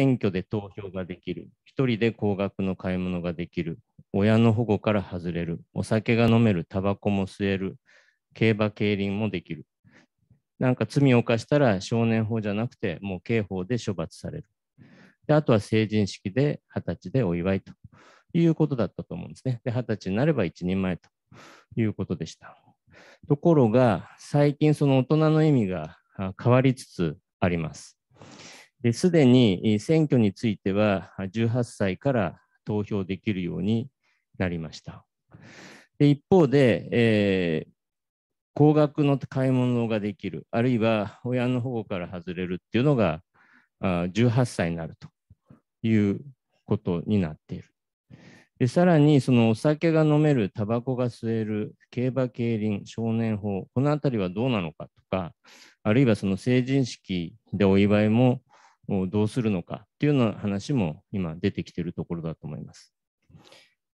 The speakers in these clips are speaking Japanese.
選挙で投票ができる、一人で高額の買い物ができる、親の保護から外れる、お酒が飲める、タバコも吸える、競馬競輪もできる。なんか罪を犯したら少年法じゃなくて、もう刑法で処罰される。であとは成人式で二十歳でお祝いということだったと思うんですね。で、二十歳になれば一人前ということでした。ところが、最近その大人の意味が変わりつつあります。すでに選挙については18歳から投票できるようになりました。で一方で、えー、高額の買い物ができる、あるいは親の保護から外れるっていうのが18歳になるということになっている。でさらに、そのお酒が飲める、タバコが吸える、競馬競輪、少年法、このあたりはどうなのかとか、あるいはその成人式でお祝いもをどうするのかっていうような話も今出てきているところだと思います。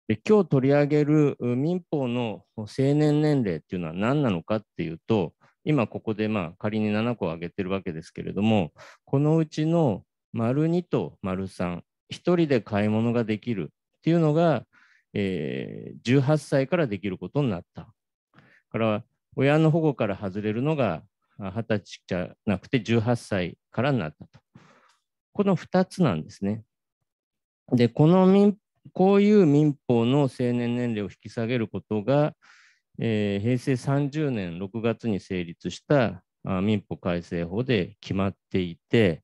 で今日取り上げる民法の成年年齢っていうのは何なのかっていうと、今ここでまあ仮に7個挙げてるわけですけれども、このうちの丸2と丸3、1人で買い物ができるっていうのが、えー、18歳からできることになった。から親の保護から外れるのが20歳じゃなくて18歳からになったと。この2つなんですね。で、この民こういう民法の成年年齢を引き下げることが、えー、平成30年6月に成立した民法改正法で決まっていて、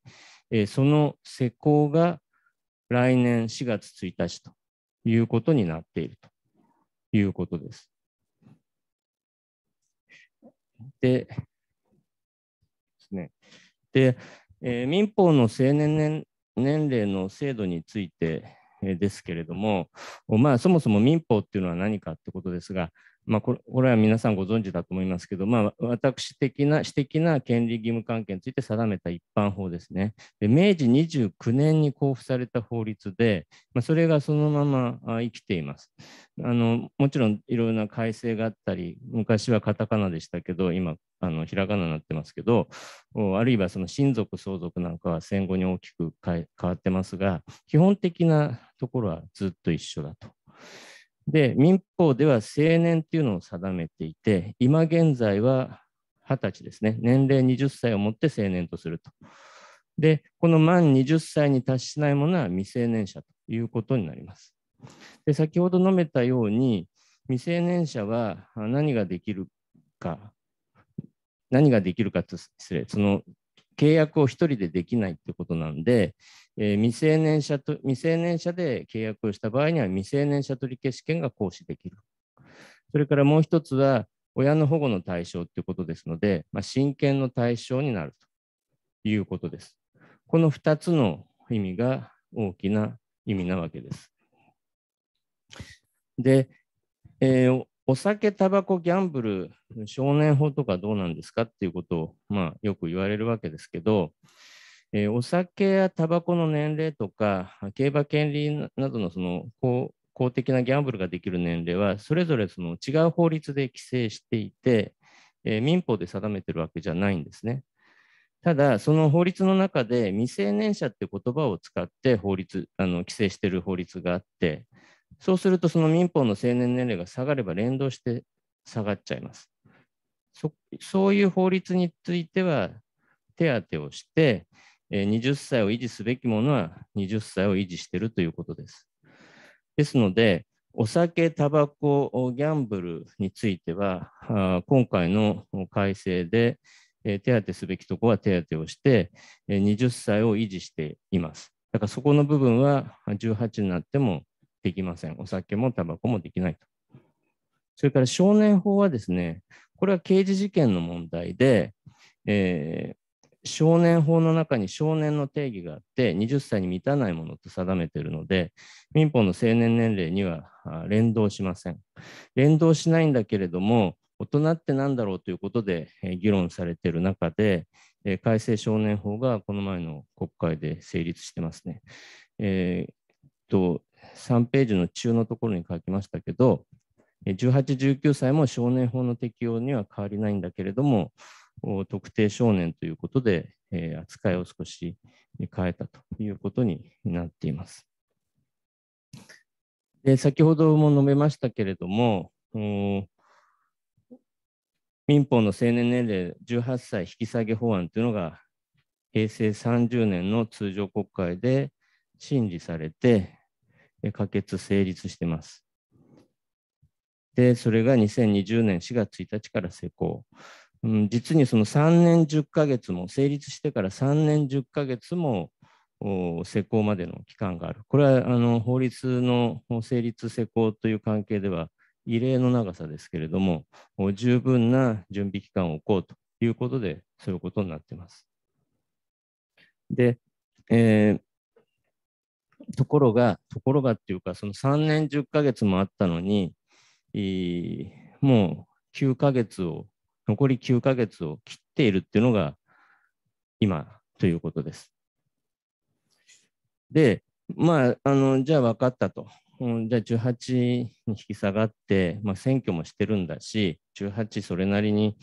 えー、その施行が来年4月1日ということになっているということです。で、ですね。で、えー、民法の成年年年齢の制度についてですけれども、まあ、そもそも民法っていうのは何かってことですが、まあ、これは皆さんご存知だと思いますけど、まあ、私的な、私的な権利義務関係について定めた一般法ですね。で明治29年に公布された法律で、まあ、それがそのまま生きています。あのもちろんいろいろな改正があったり、昔はカタカナでしたけど、今、あのひらがなになってますけど、あるいはその親族、相続なんかは戦後に大きく変わってますが、基本的なところはずっと一緒だと。で、民法では成年っていうのを定めていて、今現在は20歳ですね。年齢20歳をもって成年とすると。で、この満20歳に達しないものは未成年者ということになります。で先ほど述べたように、未成年者は何ができるか、何ができるかと失礼、その契約を1人でできないということなんで、えー、未成年者と未成年者で契約をした場合には未成年者取消権が行使できる。それからもう一つは、親の保護の対象ということですので、まあ、親権の対象になるということです。この2つの意味が大きな意味なわけです。で、えー、お酒、タバコ、ギャンブル、少年法とかどうなんですかっていうことを、まあ、よく言われるわけですけど、えー、お酒やタバコの年齢とか、競馬権利などのその公公的なギャンブルができる年齢は、それぞれその違う法律で規制していて、えー、民法で定めてるわけじゃないんですね。ただ、その法律の中で未成年者って言葉を使って法律、あの規制している法律があって、そうすると、その民法の成年年齢が下がれば連動して下がっちゃいます。そそういう法律については手当てをして、20歳を維持すべきものは20歳を維持しているということです。ですので、お酒、タバコ、ギャンブルについては、今回の改正で手当てすべきところは手当てをして、20歳を維持しています。だからそこの部分は18になってもできません。お酒もタバコもできないと。それから少年法はですね、これは刑事事件の問題で、えー、少年法の中に少年の定義があって、20歳に満たないものと定めているので、民法の成年年齢には連動しません。連動しないんだけれども、大人って何だろうということで議論されている中で、改正少年法がこの前の国会で成立してますね。えー、と3ページの中のところに書きましたけど、18、19歳も少年法の適用には変わりないんだけれども、特定少年ということで、え、扱いを少し変えたということになっています。で先ほども述べましたけれども、民法の成年年齢18歳引き下げ法案というのが平成30年の通常国会で審議されて可決成立しています。で、それが2020年4月1日から施行。うん、実にその3年10ヶ月も、成立してから3年10ヶ月も施行までの期間がある。これはあの法律の成立施行という関係では異例の長さですけれども、十分な準備期間を置こうということで、そういうことになっています。で、えー、ところが、ところがっていうか、その3年10ヶ月もあったのに、もう9ヶ月を、残り9ヶ月を切っているっていうのが今ということです。で、まあ、あのじゃあ分かったと。じゃあ18に引き下がって、まあ、選挙もしてるんだし、18それなりに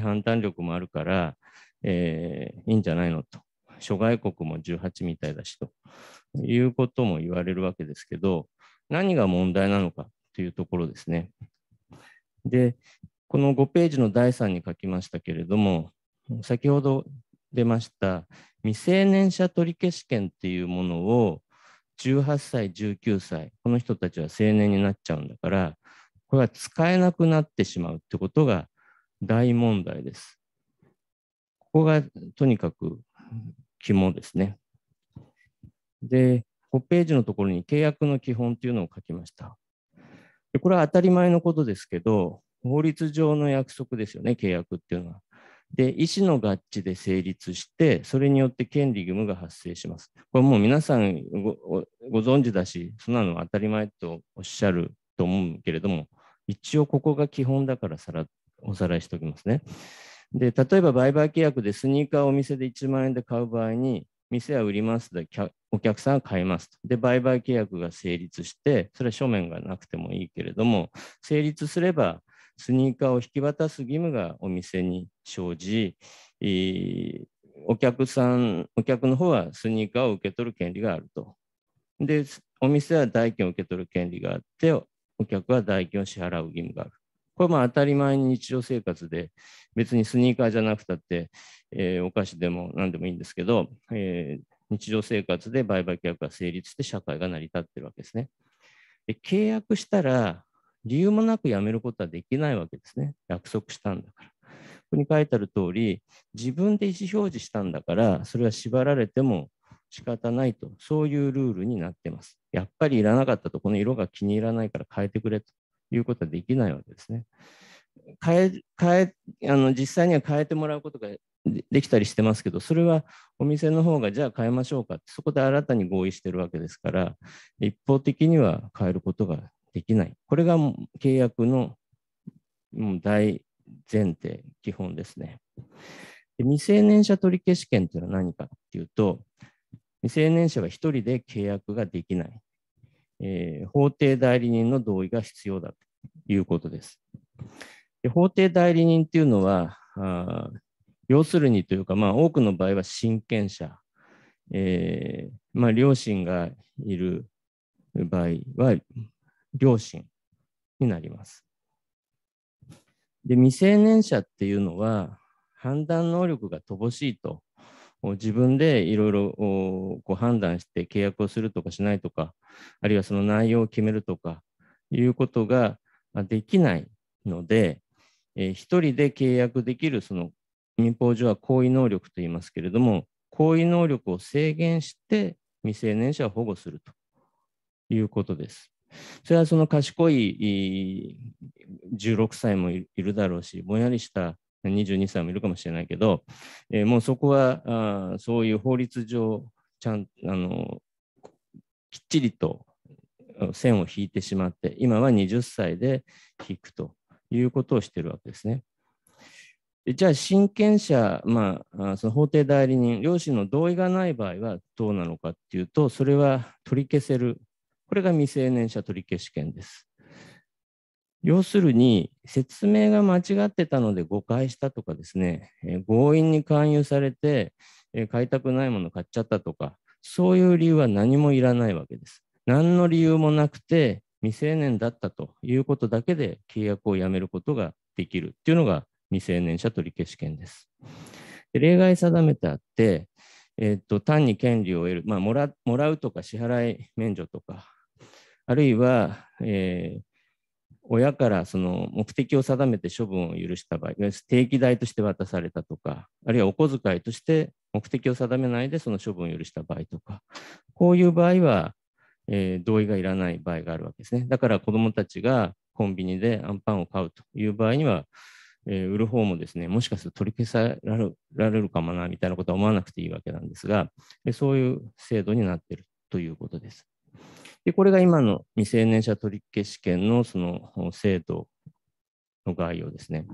判断力もあるから、えー、いいんじゃないのと。諸外国も18みたいだしということも言われるわけですけど、何が問題なのかというところですね。で、この5ページの第3に書きましたけれども、先ほど出ました未成年者取消権っていうものを18歳、19歳、この人たちは成年になっちゃうんだから、これは使えなくなってしまうってことが大問題です。ここがとにかく肝ですね。で、5ページのところに契約の基本というのを書きました。でこれは当たり前のことですけど、法律上の約束ですよね、契約っていうのは。で、意思の合致で成立して、それによって権利義務が発生します。これもう皆さんご存知だし、そんなの当たり前とおっしゃると思うけれども、一応ここが基本だからさらおさらいしておきますね。で、例えば売買契約でスニーカーをお店で1万円で買う場合に、店は売りますで、お客さんは買いますと。で、売買契約が成立して、それは書面がなくてもいいけれども、成立すれば、スニーカーを引き渡す義務がお店に生じ、お客さん、お客の方はスニーカーを受け取る権利があると。で、お店は代金を受け取る権利があって、お客は代金を支払う義務がある。これまあ当たり前に日常生活で、別にスニーカーじゃなくたって、えー、お菓子でも何でもいいんですけど、えー、日常生活で売買契約が成立して社会が成り立ってるわけですね。で契約したら、理由もなく辞めることはできないわけですね。約束したんだから。ここに書いてある通り、自分で意思表示したんだから、それは縛られても仕方ないと、そういうルールになってます。やっぱりいらなかったと、この色が気に入らないから変えてくれということはできないわけですね。変え、変え、あの、実際には変えてもらうことができたりしてますけど、それはお店の方がじゃあ変えましょうかって、そこで新たに合意してるわけですから、一方的には変えることができない。これが契約の大前提、基本ですね。で未成年者取消権というのは何かっていうと、未成年者は1人で契約ができない。えー、法定代理人の同意が必要だということです。で法定代理人っていうのは、あ要するにというか、まあ、多くの場合は親権者、えーまあ、両親がいる場合は、両親になります。で未成年者っていうのは、判断能力が乏しいと自分でいろいろ判断して契約をするとかしないとか、あるいはその内容を決めるとかいうことができないので、えー、一人で契約できるその民法上は行為能力と言いますけれども、行為能力を制限して未成年者を保護するということです。それはその賢い16歳もいるだろうし、ぼんやりした22歳もいるかもしれないけど、えー、もうそこはあそういう法律上、ちゃんあのきっちりと線を引いてしまって、今は20歳で引くということをしているわけですね。じゃあ、親権者、まあ、その法定代理人、両親の同意がない場合はどうなのかっていうと、それは取り消せる。これが未成年者取消権です。要するに、説明が間違ってたので誤解したとかですね、え、強引に勧誘されて、え、買いたくないもの買っちゃったとか、そういう理由は何もいらないわけです。何の理由もなくて、未成年だったということだけで契約をやめることができるっていうのが未成年者取消権です。例外定めてあって、え、っと単に権利を得る、まあもら、もらうとか支払い免除とか、あるいは、えー、親からその目的を定めて処分を許した場合、定期代として渡されたとか、あるいはお小遣いとして目的を定めないでその処分を許した場合とか、こういう場合は、えー、同意がいらない場合があるわけですね。だから子どもたちがコンビニでアンパンを買うという場合には、えー、売る方もですね、もしかすると取り消されるかもなみたいなことは思わなくていいわけなんですが、そういう制度になっているということです。で、これが今の未成年者取消権のその制度の概要ですね。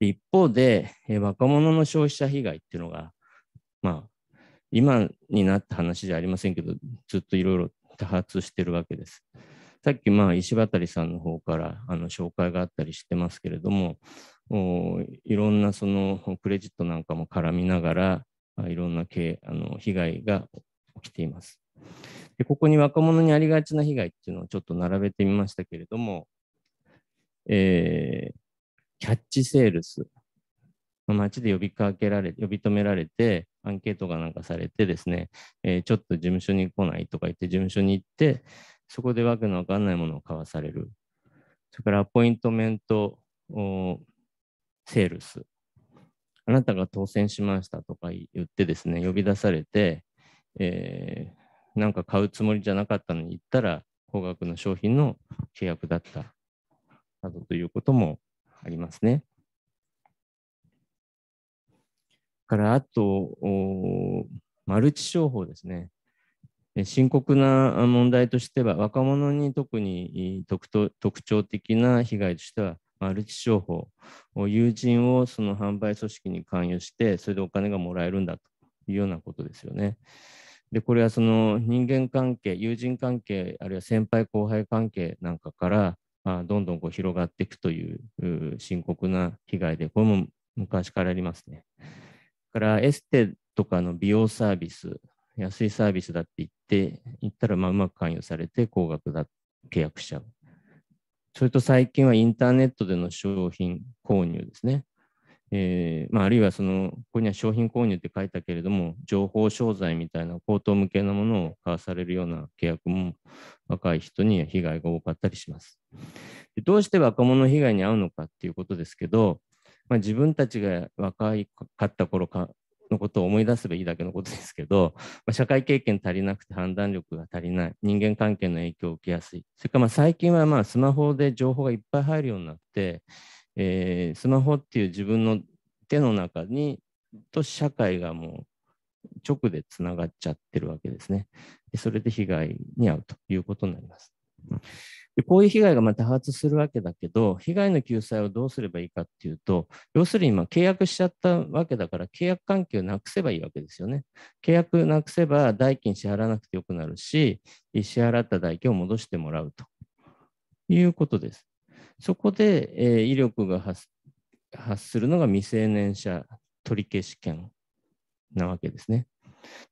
一方で、え若者の消費者被害っていうのが、まあ、今になった話じゃありませんけど、ずっといろいろ多発してるわけです。さっき、まあ、石渡さんの方からあの紹介があったりしてますけれども、いろんなそのクレジットなんかも絡みながら、いろんなあの被害が起きています。でここに若者にありがちな被害っていうのをちょっと並べてみましたけれども、えー、キャッチセールス。街で呼びかけられ、呼び止められて、アンケートがなんかされてですね、えー、ちょっと事務所に来ないとか言って事務所に行って、そこでわけのわかんないものを買わされる。それからアポイントメントセールス。あなたが当選しましたとか言ってですね、呼び出されて、えー、なんか買うつもりじゃなかったのに行ったら、高額の商品の契約だったなどということもありますね。からあと、マルチ商法ですね。深刻な問題としては、若者に特に特徴的な被害としては、マルチ商法、友人をその販売組織に勧誘して、それでお金がもらえるんだというようなことですよね。で、これはその人間関係、友人関係、あるいは先輩後輩関係なんかから、あどんどんこう広がっていくという深刻な被害で、これも昔からありますね。からエステとかの美容サービス、安いサービスだって言って、言ったらまあうまく関与されて高額だ契約しちゃう。それと最近はインターネットでの商品購入ですね。えーまあ、あるいはその、ここには商品購入って書いたけれども、情報商材みたいな口頭向けなものを買わされるような契約も若い人に被害が多かったりします。でどうして若者被害に遭うのかっていうことですけど、まあ、自分たちが若かった頃かのことを思い出せばいいだけのことですけど、まあ、社会経験足りなくて判断力が足りない、人間関係の影響を受けやすい。それからまあ最近はまあスマホで情報がいっぱい入るようになって、えー、スマホっていう自分の手の中にと社会がもう直でつながっちゃってるわけですね。それで被害に遭うということになります。でこういう被害がま多発するわけだけど、被害の救済をどうすればいいかっていうと、要するに今契約しちゃったわけだから、契約関係をなくせばいいわけですよね。契約なくせば代金支払わなくてよくなるし、支払った代金を戻してもらうということです。そこで、えー、威力が発するのが未成年者取消権なわけですね。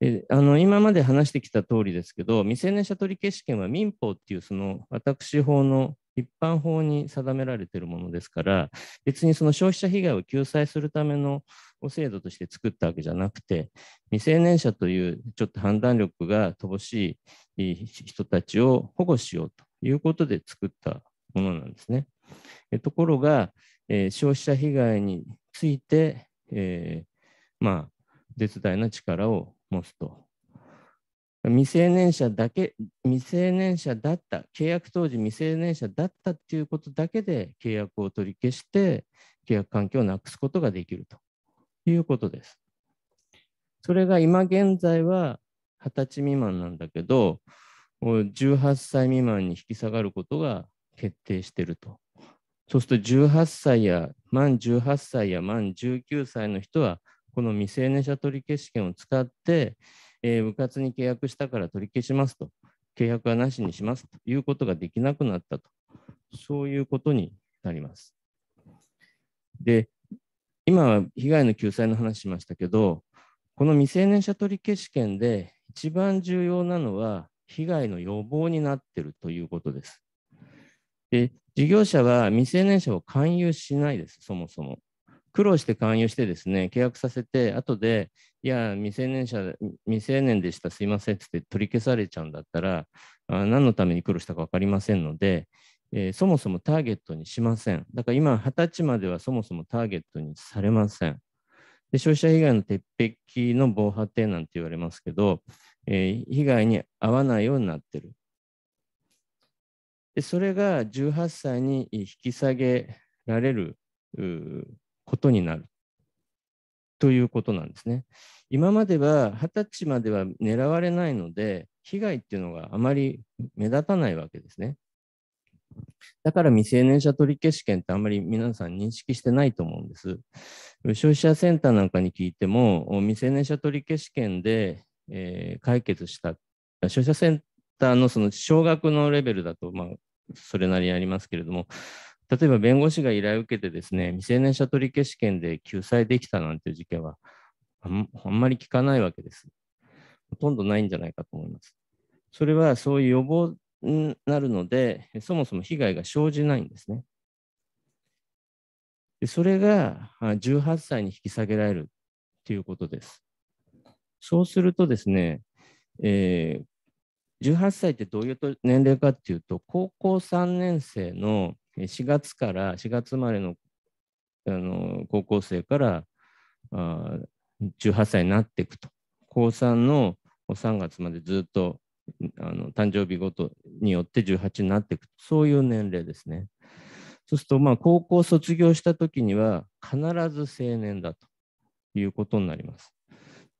であの今まで話してきた通りですけど、未成年者取消権は民法っていうその私法の一般法に定められているものですから、別にその消費者被害を救済するための制度として作ったわけじゃなくて、未成年者というちょっと判断力が乏しい人たちを保護しようということで作ったものなんですね。ところが、えー、消費者被害について、えー、まあ、絶大な力を持つと。未成年者だけ、未成年者だった、契約当時未成年者だったっていうことだけで契約を取り消して、契約関係をなくすことができるということです。それが今現在は20歳未満なんだけど、18歳未満に引き下がることが決定していると。そうすると18歳や満18歳や満19歳の人はこの未成年者取消権を使って、えー、部活に契約したから取り消しますと、契約はなしにしますということができなくなったとそういうことになります。で、今は被害の救済の話しましたけど、この未成年者取消権で一番重要なのは、被害の予防になっているということです。で事業者は未成年者を勧誘しないです、そもそも。苦労して勧誘してですね、契約させて、後で、いや、未成年者、未成年でした、すいませんって取り消されちゃうんだったら、あ何のために苦労したか分かりませんので、えー、そもそもターゲットにしません。だから今、20歳まではそもそもターゲットにされません。で消費者被害の鉄壁の防波堤なんて言われますけど、えー、被害に遭わないようになってる。でそれが18歳に引き下げられることになるということなんですね。今までは20歳までは狙われないので、被害っていうのがあまり目立たないわけですね。だから未成年者取消権ってあんまり皆さん認識してないと思うんです。消費者センターなんかに聞いても、未成年者取消権で、えー、解決した、消費者センターのその少額のレベルだと、まあ、それなりにありますけれども、例えば弁護士が依頼を受けてですね、未成年者取消権で救済できたなんていう事件はあんまり聞かないわけです。ほとんどないんじゃないかと思います。それはそういう予防になるので、そもそも被害が生じないんですね。でそれが18歳に引き下げられるということです。そうするとですね、えー、18歳ってどういう年齢かっていうと、高校3年生の4月から4月生までのあの高校生からあ18歳になっていくと。高3の3月までずっとあの誕生日ごとによって18になっていくそういう年齢ですね。そうすると、まあ、高校卒業したときには必ず青年だということになります。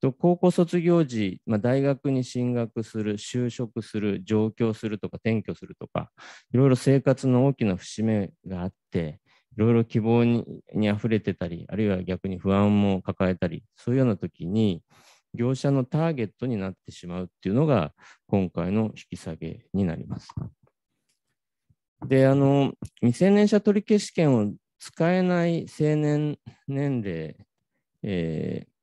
と高校卒業時、まあ、大学に進学する、就職する、上京するとか転居するとか、いろいろ生活の大きな節目があって、いろいろ希望にに溢れてたり、あるいは逆に不安も抱えたり、そういうような時に、業者のターゲットになってしまうっていうのが、今回の引き下げになります。で、あの、未成年者取消権を使えない成年年齢、えー、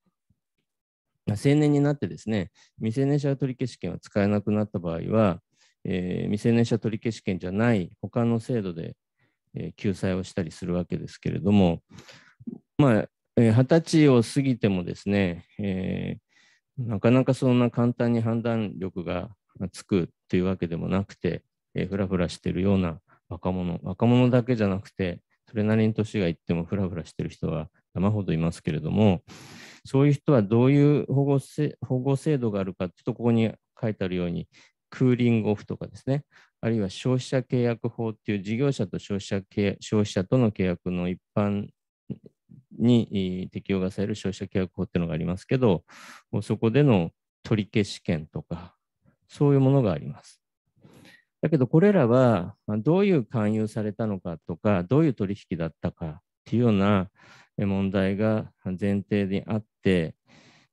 青年になってですね、未成年者取消権を使えなくなった場合は、えー、未成年者取消権じゃない他の制度で、えー、救済をしたりするわけですけれども、まあ、えー、20歳を過ぎてもですね、えーなかなかそんな簡単に判断力がつくというわけでもなくて、えー、ふらふらしているような若者、若者だけじゃなくて、それなりに年がいってもふらふらしている人は山ほどいますけれども、そういう人はどういう保護保護制度があるかというと、ここに書いてあるように、クーリングオフとかですね、あるいは消費者契約法っていう事業者と消費者契消費者との契約の一般に適用がされる消費者契約法っていうのがありますけど、そこでの取り消し権とか、そういうものがあります。だけど、これらはどういう勧誘されたのかとか、どういう取引だったかっていうような問題が前提にあって、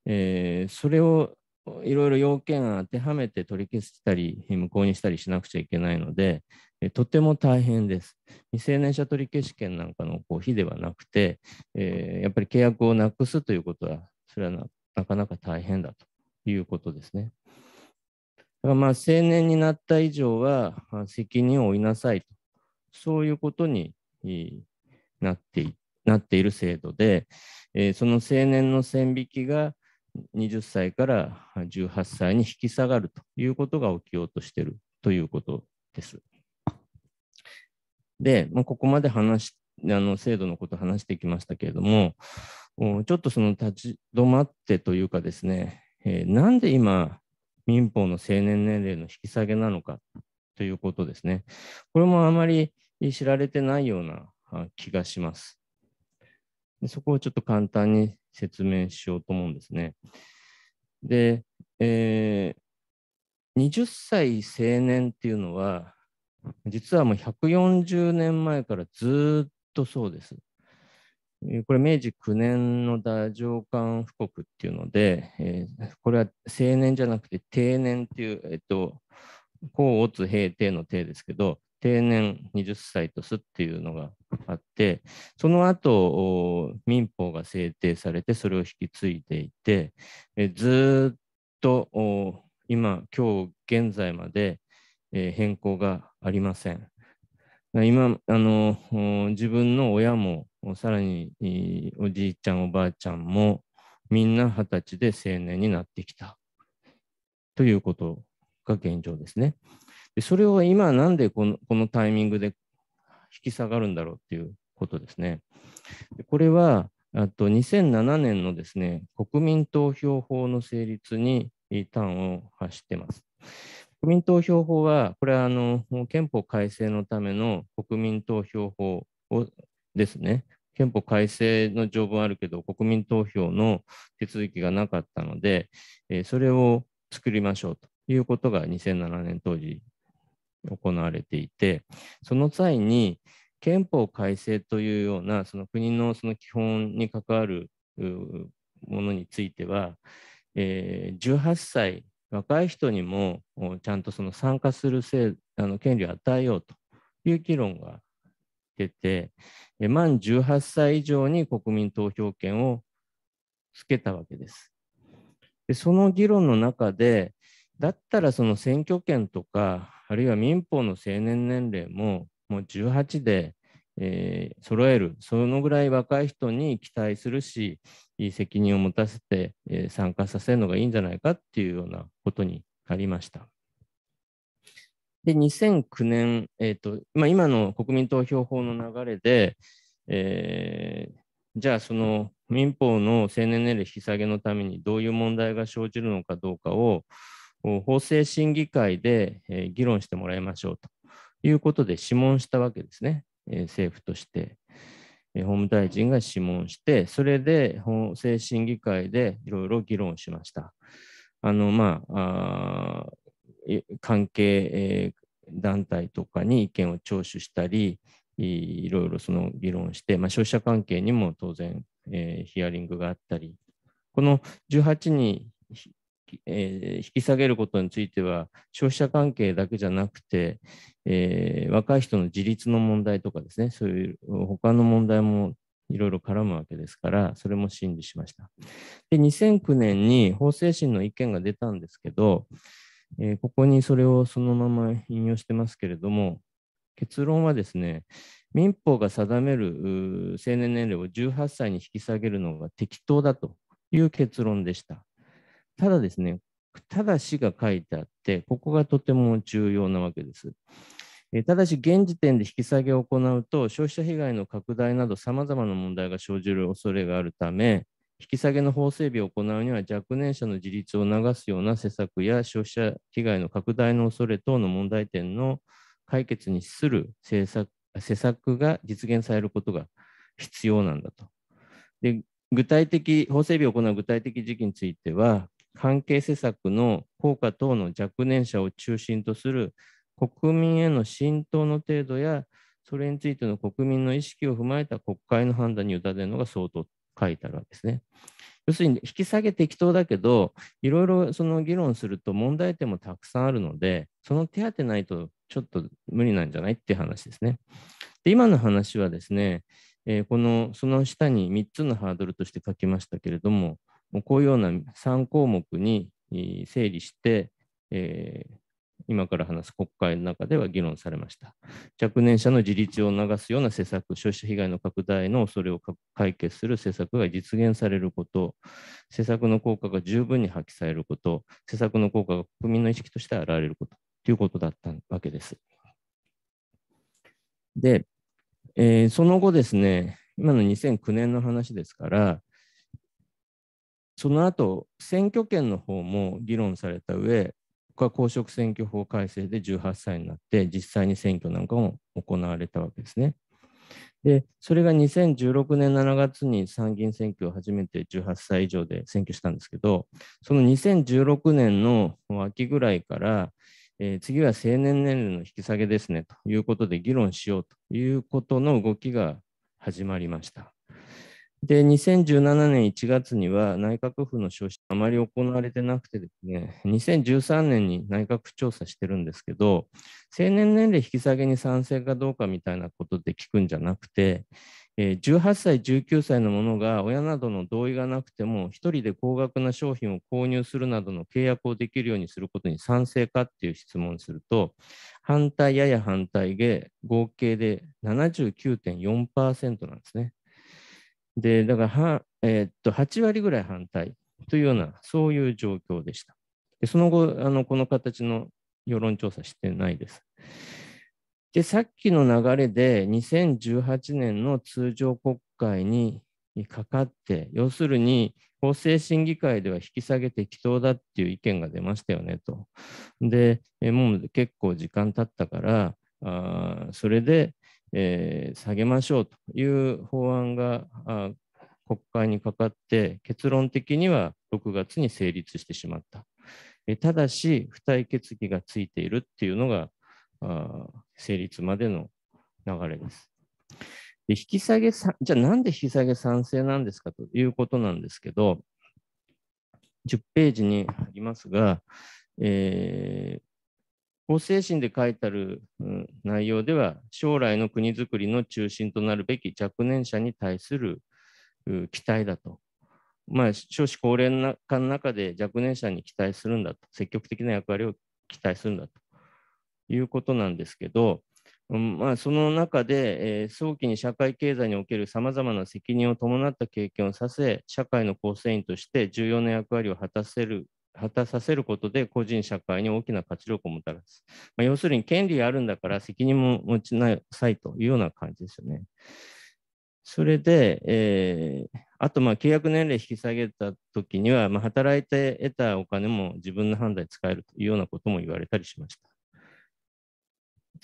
えー、それをいろいろ要件を当てはめて取り消したり、無効にしたりしなくちゃいけないので、とても大変です。未成年者取消権なんかのこう非ではなくて、えー、やっぱり契約をなくすということは、それはなかなか大変だということですね。だからまあ成年になった以上は責任を負いなさいと、そういうことになっていてなっている制度で、えー、その青年の線引きが20歳から18歳に引き下がるということが起きようとしているということです。で、まあ、ここまで話あの制度のことを話してきましたけれども、ちょっとその立ち止まってというかですね、えー、なんで今、民法の成年年齢の引き下げなのかということですね。これもあまり知られてないような気がします。でそこをちょっと簡単に説明しようと思うんですね。で、えー、20歳成年っていうのは、実はもう140年前からずっとそうです。これ明治9年の太政官布告っていうので、えー、これは青年じゃなくて定年っていう、えっと、甲乙平定の定ですけど、定年20歳とすっていうのがあって、その後、民法が制定されて、それを引き継いでいて、ずっと今、今日現在まで変更がありません。今あの、自分の親も、さらにおじいちゃん、おばあちゃんも、みんな二十歳で成年になってきたということが現状ですね。でそれを今なんでこのこのタイミングで引き下がるんだろうっていうことですね。でこれはあと2007年のですね国民投票法の成立に端を発しています。国民投票法は、これはあの憲法改正のための国民投票法をですね、憲法改正の条文あるけど、国民投票の手続きがなかったので、えそれを作りましょうということが2007年当時行われていて、その際に憲法改正というようなその国のその基本に関わるものについては、えー、18歳、若い人にもちゃんとその参加する制あの権利を与えようという議論が出て、満18歳以上に国民投票権をつけたわけです。でその議論の中で、だったらその選挙権とか、あるいは民法の成年年齢ももう18で、えー、揃える、そのぐらい若い人に期待するし、責任を持たせて、えー、参加させるのがいいんじゃないかっていうようなことになりました。で、2009年、えーとまあ、今の国民投票法の流れで、えー、じゃあその民法の成年年齢引き下げのためにどういう問題が生じるのかどうかを法制審議会で、議論してもらいましょうということで諮問したわけですね、政府として。法務大臣が諮問して、それで法制審議会でいろいろ議論しました。あの、ま、あ関係団体とかに意見を聴取したり、いろいろその議論して、まあ、消費者関係にも当然、えー、ヒアリングがあったり、この18に、えー、引き下げることについては、消費者関係だけじゃなくて、えー、若い人の自立の問題とかですね、そういう他の問題もいろいろ絡むわけですから、それも審理しました。で、2009年に法制審の意見が出たんですけど、えー、ここにそれをそのまま引用してますけれども、結論はですね、民法が定める成年年齢を18歳に引き下げるのが適当だという結論でした。ただですね、ただしが書いてあって、ここがとても重要なわけです。ただし、現時点で引き下げを行うと、消費者被害の拡大など様々な問題が生じる恐れがあるため、引き下げの法整備を行うには若年者の自立を促すような施策や消費者被害の拡大の恐れ等の問題点の解決に資する政策施策が実現されることが必要なんだと。で具体的、法整備を行う具体的時期については、関係施策の効果等の若年者を中心とする国民への浸透の程度や、それについての国民の意識を踏まえた国会の判断に委ねるのが相当書いてあるわけですね。要するに引き下げ適当だけど、いろいろその議論すると問題点もたくさんあるので、その手当ないとちょっと無理なんじゃないっていう話ですね。で今の話はですね、えー、このその下に3つのハードルとして書きましたけれども、もうこういうような3項目に整理して、えー、今から話す国会の中では議論されました。若年者の自立を促すような施策、消費者被害の拡大の恐れを解決する施策が実現されること、施策の効果が十分に発揮されること、施策の効果が国民の意識として現れることということだったわけです。で、えー、その後ですね、今の2009年の話ですから、その後、選挙権の方も議論された上、こは公職選挙法改正で18歳になって、実際に選挙なんかも行われたわけですね。で、それが2016年7月に参議院選挙を初めて18歳以上で選挙したんですけど、その2016年の秋ぐらいから、えー、次は成年年齢の引き下げですねということで議論しようということの動きが始まりました。で、2017年1月には内閣府の招集あまり行われてなくてですね、2013年に内閣府調査してるんですけど、成年年齢引き下げに賛成かどうかみたいなことで聞くんじゃなくて、18歳、19歳の者が親などの同意がなくても、1人で高額な商品を購入するなどの契約をできるようにすることに賛成かっていう質問すると、反対、やや反対で合計で79.4%なんですね。で、だから、えー、っと8割ぐらい反対というような、そういう状況でした。でその後あの、この形の世論調査してないです。で、さっきの流れで2018年の通常国会にかかって、要するに法制審議会では引き下げ適当だっていう意見が出ましたよねと。で、もう結構時間経ったから、あそれで、えー、下げましょうという法案があ国会にかかって、結論的には6月に成立してしまった。えただし、付帯決議がついているっていうのがあ成立までの流れです。で引き下げじゃあなんで引き下げ賛成なんですかということなんですけど、10ページにありますが、えー、法制審で書いてある、内容では、将来の国づくりの中心となるべき若年者に対する期待だと。まあ、少子高齢化の中で若年者に期待するんだと、積極的な役割を期待するんだということなんですけど、まあ、その中で、え、早期に社会経済におけるさまざまな責任を伴った経験をさせ、社会の構成員として重要な役割を果たせる果たさせることで個人社会に大きな活力をもたらす。まあ、要するに権利があるんだから責任も持ちなさいというような感じですよね。それで、えー、あとまあ契約年齢引き下げたときには、まあ、働いて得たお金も自分の判断で使えるというようなことも言われたりしました。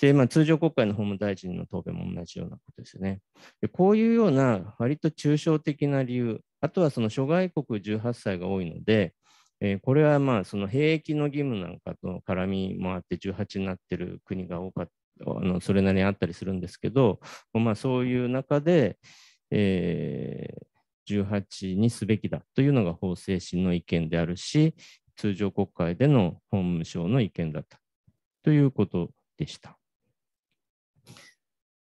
で、まあ、通常国会の法務大臣の答弁も同じようなことですよね。でこういうような割と抽象的な理由、あとはその諸外国18歳が多いので、えー、これはまあその兵役の義務なんかと絡みもあって18になってる国が多かった、あのそれなりにあったりするんですけど、まあ、そういう中で、えー、18にすべきだというのが法制審の意見であるし、通常国会での法務省の意見だったということでした。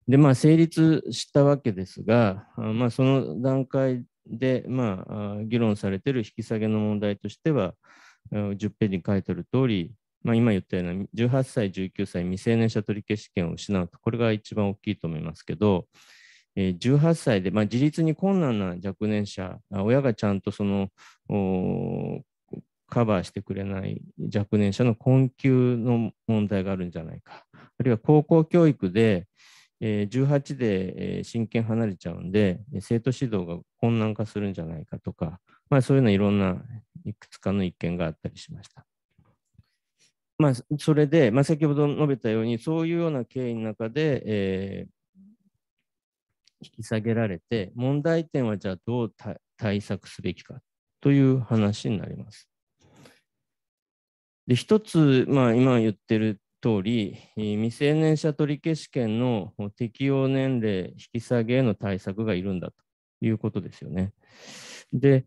で、まあ、成立したわけですが、まあ、その段階で、まあ、議論されている引き下げの問題としては、10ページに書いてある通り、まあ、今言ったような18歳、19歳未成年者取消権を失うと、これが一番大きいと思いますけど、18歳で、まあ、自立に困難な若年者、親がちゃんとそのカバーしてくれない若年者の困窮の問題があるんじゃないか。あるいは高校教育で、18で親権離れちゃうんで、生徒指導が困難化するんじゃないかとか、まあ、そういうのいろんないくつかの意見があったりしました。まあ、それで、まあ、先ほど述べたように、そういうような経緯の中で、えー、引き下げられて、問題点はじゃあどう対策すべきかという話になります。で、一つ、まあ、今言ってる通り、未成年者取消権の適用年齢引き下げへの対策がいるんだということですよね。で、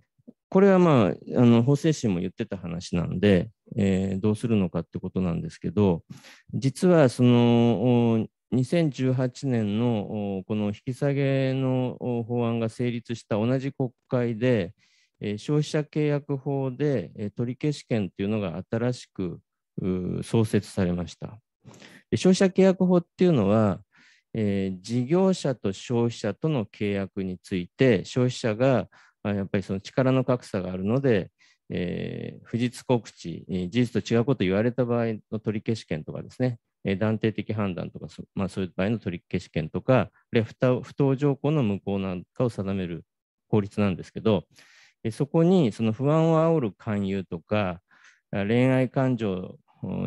これはまあ、あの法制審も言ってた話なんで、えー、どうするのかってことなんですけど、実はその2018年のこの引き下げの法案が成立した同じ国会で、消費者契約法で取消権というのが新しく創設されました。消費者契約法っていうのは、えー、事業者と消費者との契約について、消費者がやっぱりその力の格差があるので、えー、不実告知、事実と違うことを言われた場合の取り消し権とかですね、断定的判断とか、まあ、そういう場合の取り消し権とか、不当条項の無効なんかを定める法律なんですけど、そこにその不安を煽る勧誘とか、恋愛感情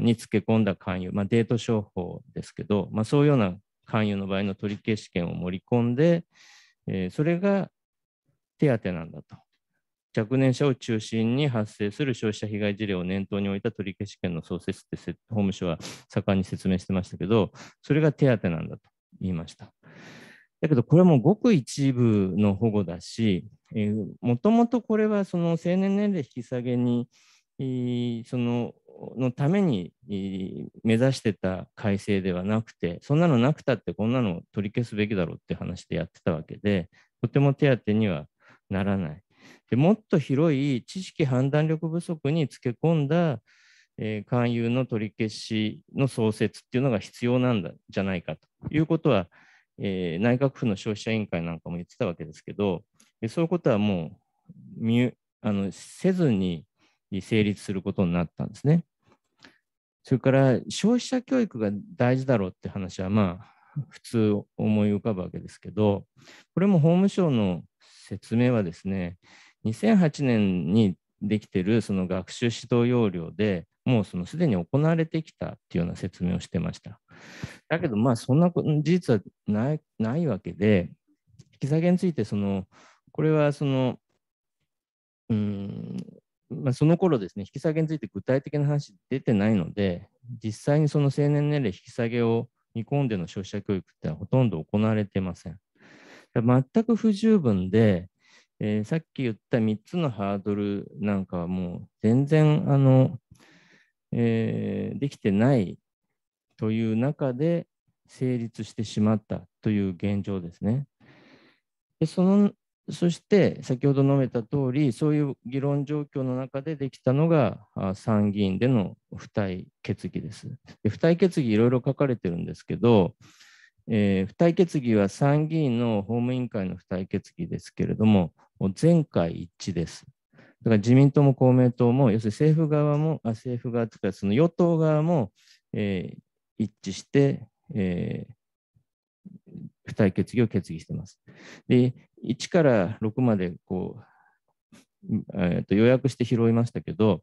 につけ込んだ勧誘、まあ、デート商法ですけど、まあ、そういうような勧誘の場合の取り消し権を盛り込んで、えー、それが手当なんだと。若年者を中心に発生する消費者被害事例を念頭に置いた取り消し権の創設って法務省は盛んに説明してましたけど、それが手当なんだと言いました。だけど、これはもうごく一部の保護だし、もともとこれはその成年年齢引き下げに、そののために目指してた改正ではなくて、そんなのなくたってこんなの取り消すべきだろうって話でやってたわけで、とても手当にはならない。でもっと広い知識判断力不足につけ込んだ、えー、勧誘の取り消しの創設っていうのが必要なんだじゃないかということは、えー、内閣府の消費者委員会なんかも言ってたわけですけど、そういうことはもうあのせずに成立することになったんですね。それから消費者教育が大事だろうって話はまあ普通思い浮かぶわけですけど、これも法務省の説明はですね、2008年にできてるその学習指導要領でもうそのすでに行われてきたっていうような説明をしてました。だけどまあそんな事実はないないわけで、引き下げについてその、これはその、うんまあ、その頃ですね、引き下げについて具体的な話出てないので、実際にその成年年齢引き下げを見込んでの消費者教育ってはほとんど行われてません。全く不十分で、えー、さっき言った3つのハードルなんかはもう全然あの、えー、できてないという中で成立してしまったという現状ですね。でそのそして先ほど述べた通り、そういう議論状況の中でできたのが参議院での付帯決議です。で付帯決議いろいろ書かれてるんですけど、えー、付帯決議は参議院の法務委員会の付帯決議ですけれども、全会一致です。だから自民党も公明党も、要するに政府側も、あ政府側というか、その与党側も、えー、一致して、えー、付帯決議を決議しています。で、1から6までこう、えー、と予約して拾いましたけど、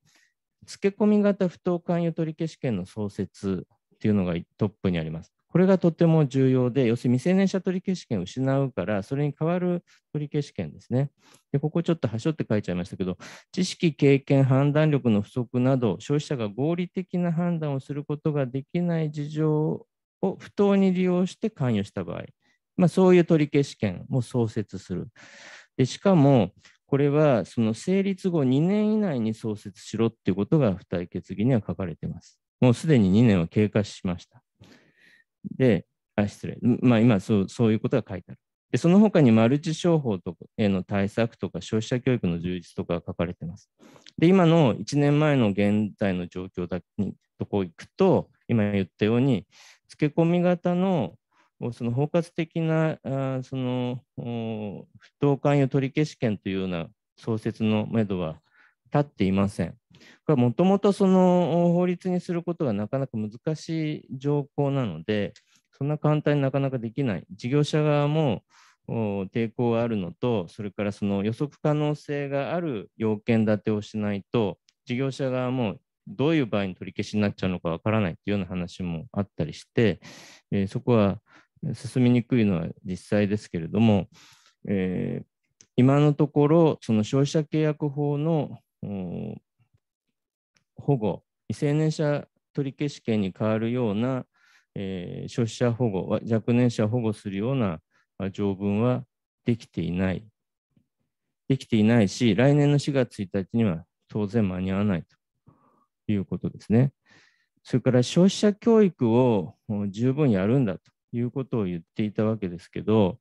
付け込み型不当関与取消権の創設っていうのがトップにあります。これがとても重要で、要するに未成年者取消権を失うから、それに代わる取消権ですね。でここちょっと端折って書いちゃいましたけど、知識、経験、判断力の不足など、消費者が合理的な判断をすることができない事情を不当に利用して関与した場合、まあ、そういう取消権も創設する。でしかも、これはその成立後2年以内に創設しろっていうことが付帯決議には書かれています。もうすでに2年は経過しました。で、あ失礼、まあ、今そうそういうことが書いてある。でその他にマルチ商法とへの対策とか消費者教育の充実とかが書かれています。で、今の1年前の現在の状況だにとこ行くと、今言ったように、付け込み型のその包括的なあその不当関与取消権というような創設のめどは立っていません。これはもともとその法律にすることがなかなか難しい条項なので、そんな簡単になかなかできない。事業者側も抵抗があるのと、それからその予測可能性がある要件立てをしないと、事業者側もどういう場合に取り消しになっちゃうのかわからないというような話もあったりして、えー、そこは進みにくいのは実際ですけれども、えー、今のところ、その消費者契約法の保護、未成年者取消権に代わるような、えー、消費者保護、若年者保護するような条文はできていない。できていないし、来年の4月1日には当然間に合わないということですね。それから消費者教育を十分やるんだということを言っていたわけですけど、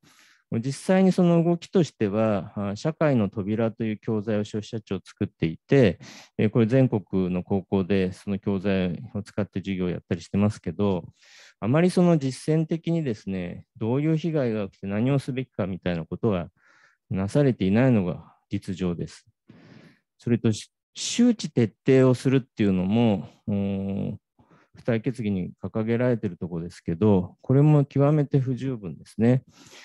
実際にその動きとしては、社会の扉という教材を消費者庁作っていて、これ全国の高校でその教材を使って授業をやったりしてますけど、あまりその実践的にですね、どういう被害が起きて何をすべきかみたいなことがなされていないのが実情です。それと、周知徹底をするっていうのも、付帯決議に掲げられているところですけど、これも極めて不十分ですね。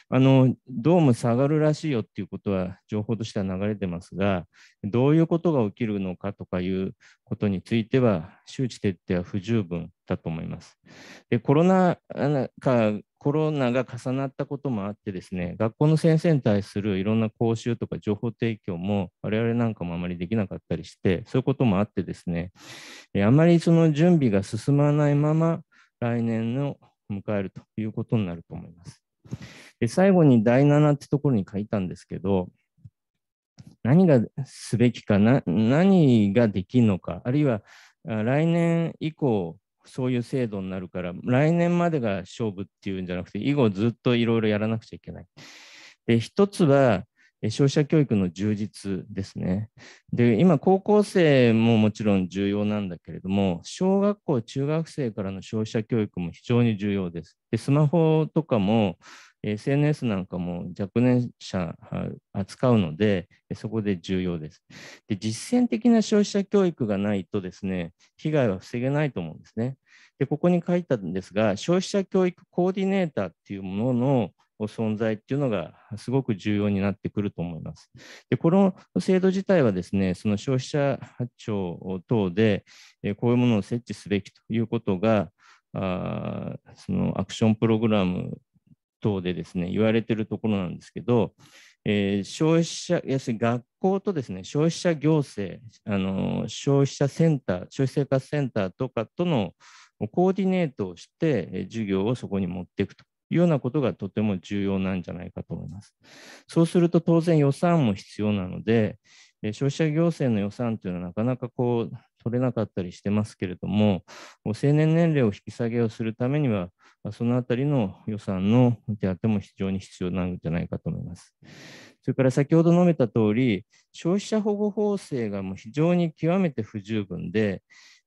あのどうも下がるらしいよっていうことは情報としては流れてますが、どういうことが起きるのかとかいうことについては、周知徹底は不十分だと思います。でコロナ禍コロナが重なったこともあってですね、学校の先生に対するいろんな講習とか情報提供も我々なんかもあまりできなかったりして、そういうこともあってですね、あまりその準備が進まないまま来年の迎えるということになると思います。で最後に第7ってところに書いたんですけど、何がすべきかな、何ができるのか、あるいは来年以降、そういう制度になるから、来年までが勝負っていうんじゃなくて、以後ずっといろいろやらなくちゃいけない。で、一つは、消費者教育の充実ですね。で、今、高校生ももちろん重要なんだけれども、小学校、中学生からの消費者教育も非常に重要です。で、スマホとかも、SNS なんかも若年者扱うので、そこで重要です。で、実践的な消費者教育がないとですね、被害は防げないと思うんですね。で、ここに書いたんですが、消費者教育コーディネーターっていうものの存在っていうのがすごく重要になってくると思います。でこの制度自体はですね、その消費者庁等でこういうものを設置すべきということが、あそのアクションプログラム等でですね、言われてるところなんですけど、えー、消費者、要するに学校とですね、消費者行政、あの消費者センター、消費生活センターとかとのコーディネートをして、え授業をそこに持っていくというようなことがとても重要なんじゃないかと思います。そうすると当然予算も必要なので、消費者行政の予算というのはなかなかこう取れなかったりしてますけれども、成年年齢を引き下げをするためには、そのあたりの予算の手当も非常に必要なんじゃないかと思います。それから先ほど述べた通り、消費者保護法制がもう非常に極めて不十分で、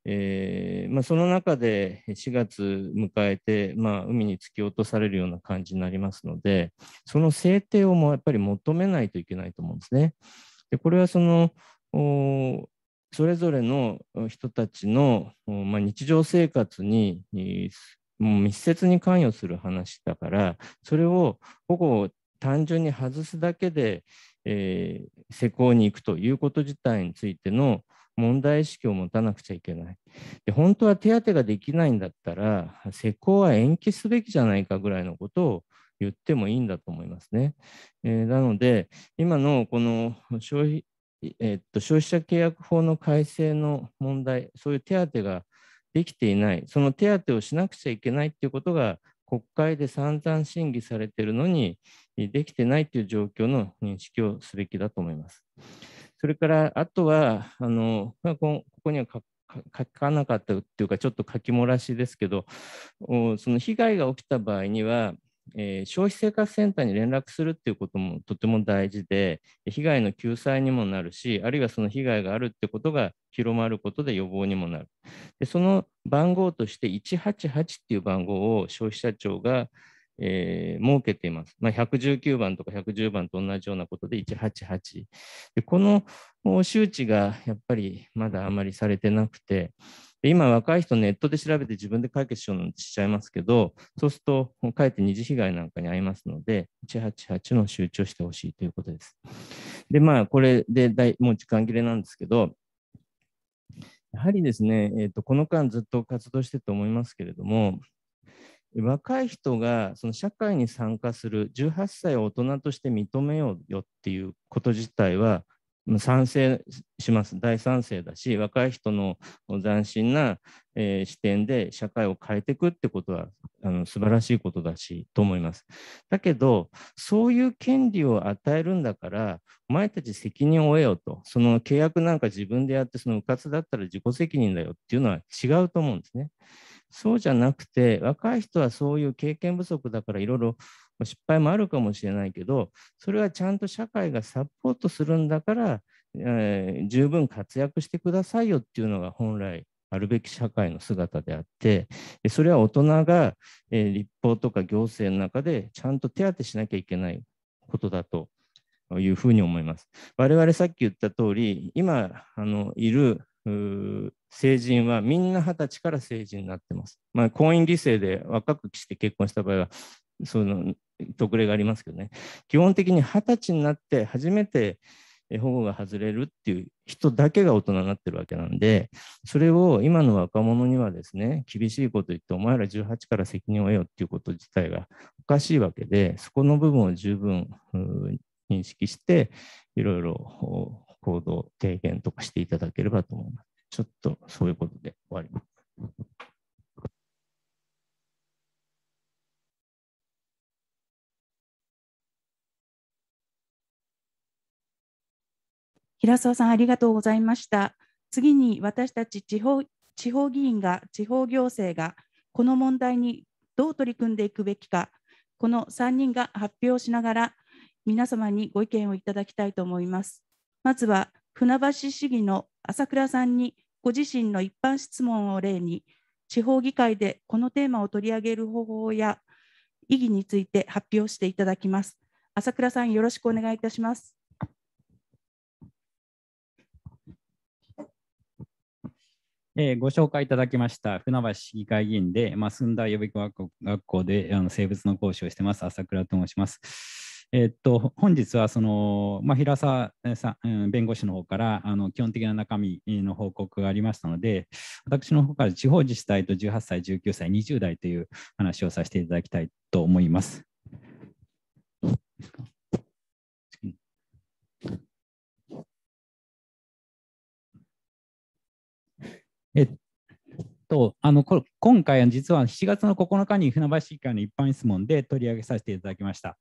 えーまあ、その中で4月迎えて、まあ、海に突き落とされるような感じになりますので、その制定をもやっぱり求めないといけないと思うんですね。でこれはそのそれぞれの人たちの、まあ、日常生活にもう密接に関与する話だから、それを保護を単純に外すだけで、えー、施工に行くということ自体についての問題意識を持たなくちゃいけない。で本当は手当ができないんだったら、施工は延期すべきじゃないかぐらいのことを言ってもいいんだと思いますね。えー、なので、今のこの消費,、えー、っと消費者契約法の改正の問題、そういう手当ができていない、その手当をしなくちゃいけないということが国会で散々審議されているのにできてないという状況の認識をすべきだと思います。それから、あとは、あのここには書かなかったっていうか、ちょっと書き漏らしですけど、その被害が起きた場合には、えー、消費生活センターに連絡するっていうこともとても大事で、被害の救済にもなるし、あるいはその被害があるってことが広まることで予防にもなる。でその番号として188っていう番号を消費者庁が、えー、設けています。まあ、119番とか110番と同じようなことで188。でこの周知がやっぱりまだあまりされてなくて、今若い人ネットで調べて自分で解決しようとしちゃいますけど、そうするとかえって二次被害なんかに遭いますので、188の周知をしてほしいということです。で、まあこれで大もう時間切れなんですけど、やはりですね、えーと、この間ずっと活動してと思いますけれども、若い人がその社会に参加する18歳を大人として認めようよっていうこと自体は賛成します。大賛成だし、若い人の斬新な、えー、視点で社会を変えていくってことはあの素晴らしいことだし、と思います。だけど、そういう権利を与えるんだから、お前たち責任を負えよと、その契約なんか自分でやって、そのうかつだったら自己責任だよっていうのは違うと思うんですね。そうじゃなくて、若い人はそういう経験不足だからいろいろ失敗もあるかもしれないけど、それはちゃんと社会がサポートするんだから、えー、十分活躍してくださいよっていうのが本来あるべき社会の姿であって、それは大人が、え、立法とか行政の中でちゃんと手当てしなきゃいけないことだというふうに思います。我々さっき言った通り、今あのいる成人はみんな二十歳から成人になってます。まあ、婚姻理性で若くして結婚した場合は、その特例がありますけどね、基本的に二十歳になって初めて保護が外れるっていう人だけが大人になってるわけなんで、それを今の若者にはですね、厳しいこと言って、お前ら18から責任を得よっていうこと自体がおかしいわけで、そこの部分を十分認識して、いろいろ行動提言とかしていただければと思います。ちょっとそういうことで終わります。平沢さん、ありがとうございました。次に私たち地方地方議員が、地方行政がこの問題にどう取り組んでいくべきか、この3人が発表しながら、皆様にご意見をいただきたいと思います。まずは、船橋市議の朝倉さんに、ご自身の一般質問を例に、地方議会でこのテーマを取り上げる方法や意義について発表していただきます。朝倉さん、よろしくお願いいたします。えー、ご紹介いただきました船橋市議会議員で、まあ、寸大予備校学校であの生物の講師をしてます朝倉と申します。え、っと本日はその、まあ、平沢さん弁護士の方からあの基本的な中身の報告がありましたので、私の方から地方自治体と18歳、19歳、20代という話をさせていただきたいと思います。えっと、あのこ今回は実は7月の9日に船橋市議会の一般質問で取り上げさせていただきました。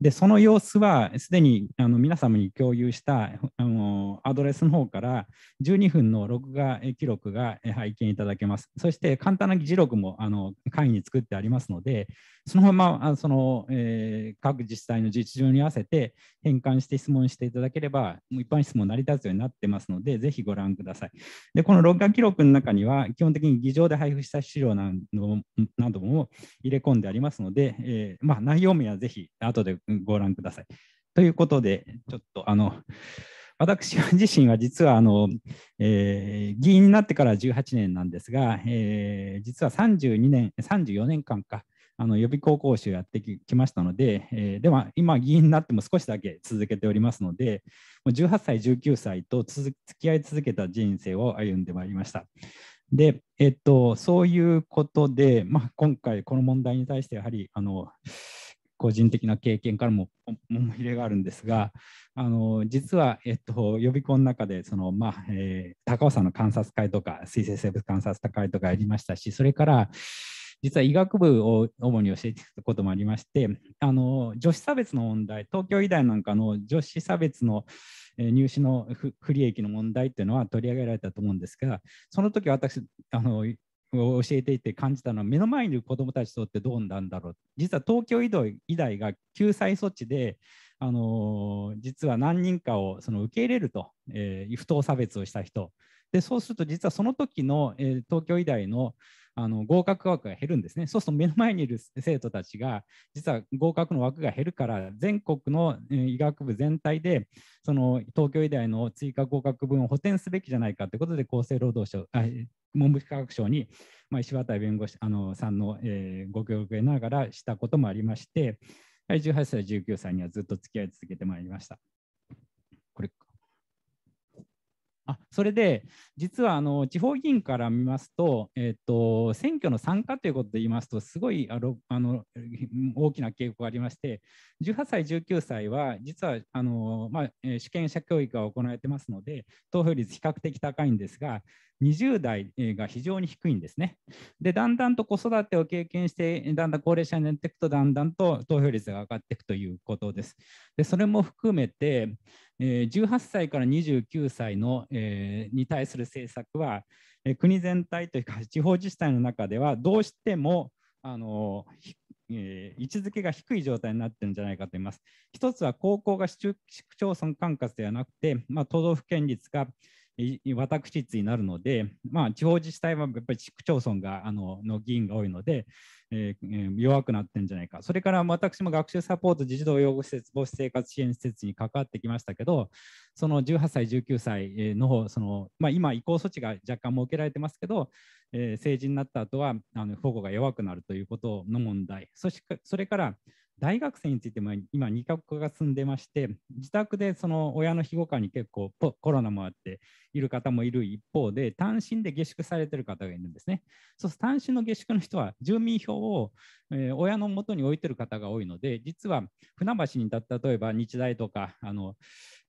で、その様子はすでにあの皆様に共有したあのアドレスの方から12分の録画記録が拝見いただけます。そして簡単な議事録もあの会議に作ってありますので、そのままその、えー、各自治体の実情に合わせて変換して質問していただければ、一般質問成り立つようになってますので、ぜひご覧ください。で、この録画記録の中には、基本的に議場で配布した資料などなども入れ込んでありますので、えー、まあ、内容面はぜひ後でご覧ください。ということで、ちょっとあの、私自身は実はあの、えー、議員になってから18年なんですが、えー、実は32年、34年間か、あの予備校講師をやってきましたので、えー、では今、議員になっても少しだけ続けておりますので、18歳、19歳と付き合い続けた人生を歩んでまいりました。で、えっと、そういうことで、まあ、今回、この問題に対して、やはりあの個人的な経験からも思い入れがあるんですが、あの実は、えっと、予備校の中でその、まあえー、高尾山の観察会とか、水生生物観察会とかやりましたし、それから、実は医学部を主に教えていたこともありまして、あの女子差別の問題、東京医大なんかの女子差別の入試の不利益の問題っていうのは取り上げられたと思うんですが、その時私あの教えていて感じたのは目の前にいる子どもたちとってどうなんだろう。実は東京医大が救済措置であの実は何人かをその受け入れると、えー、不当差別をした人。でそうすると実はその時の、えー、東京医大のあの合格枠が減るんですね。そうすると目の前にいる生徒たちが実は合格の枠が減るから全国の医学部全体でその東京医大の追加合格分を補填すべきじゃないかということで厚生労働省あ文部科学省に、まあ、石渡弁護士あのさんの、えー、ご協力を得ながらしたこともありまして18歳19歳にはずっと付き合い続けてまいりました。これあそれで、実はあの地方議員から見ますと,、えーと、選挙の参加ということで言いますと、すごいあのあの大きな傾向がありまして、18歳、19歳は、実はあの、まあ、主権者教育が行われてますので、投票率比較的高いんですが、20代が非常に低いんですね。で、だんだんと子育てを経験して、だんだん高齢者になっていくと、だんだんと投票率が上がっていくということです。で、それも含めて、18歳から29歳の、に対する政策は、国全体というか 地方自治体の中ではどうしてもあの、位置づけが低い状態になってるんじゃないかと思います。一つは高校が市区町村管轄ではなくて、まあ、都道府県立が私立になるので、まあ、地方自治体はやっぱり市区町村があのの議員が多いので、えー、弱くなってるんじゃないか。それから私も学習サポート児童養護施設、母子生活支援施設に関わってきましたけど、その18歳、19歳のその、まあ、今、移行措置が若干設けられてますけど、えー、成人になった後はあの保護が弱くなるということの問題、そしそれから大学生についても今、二極化が進んでまして、自宅でその親の庇護下に結構コロナもあっている方もいる一方で、単身で下宿されている方がいるんですね。そうすると単身の下宿の人は住民票を、えー、親のもとに置いている方が多いので、実は船橋に例えば日大とか、あの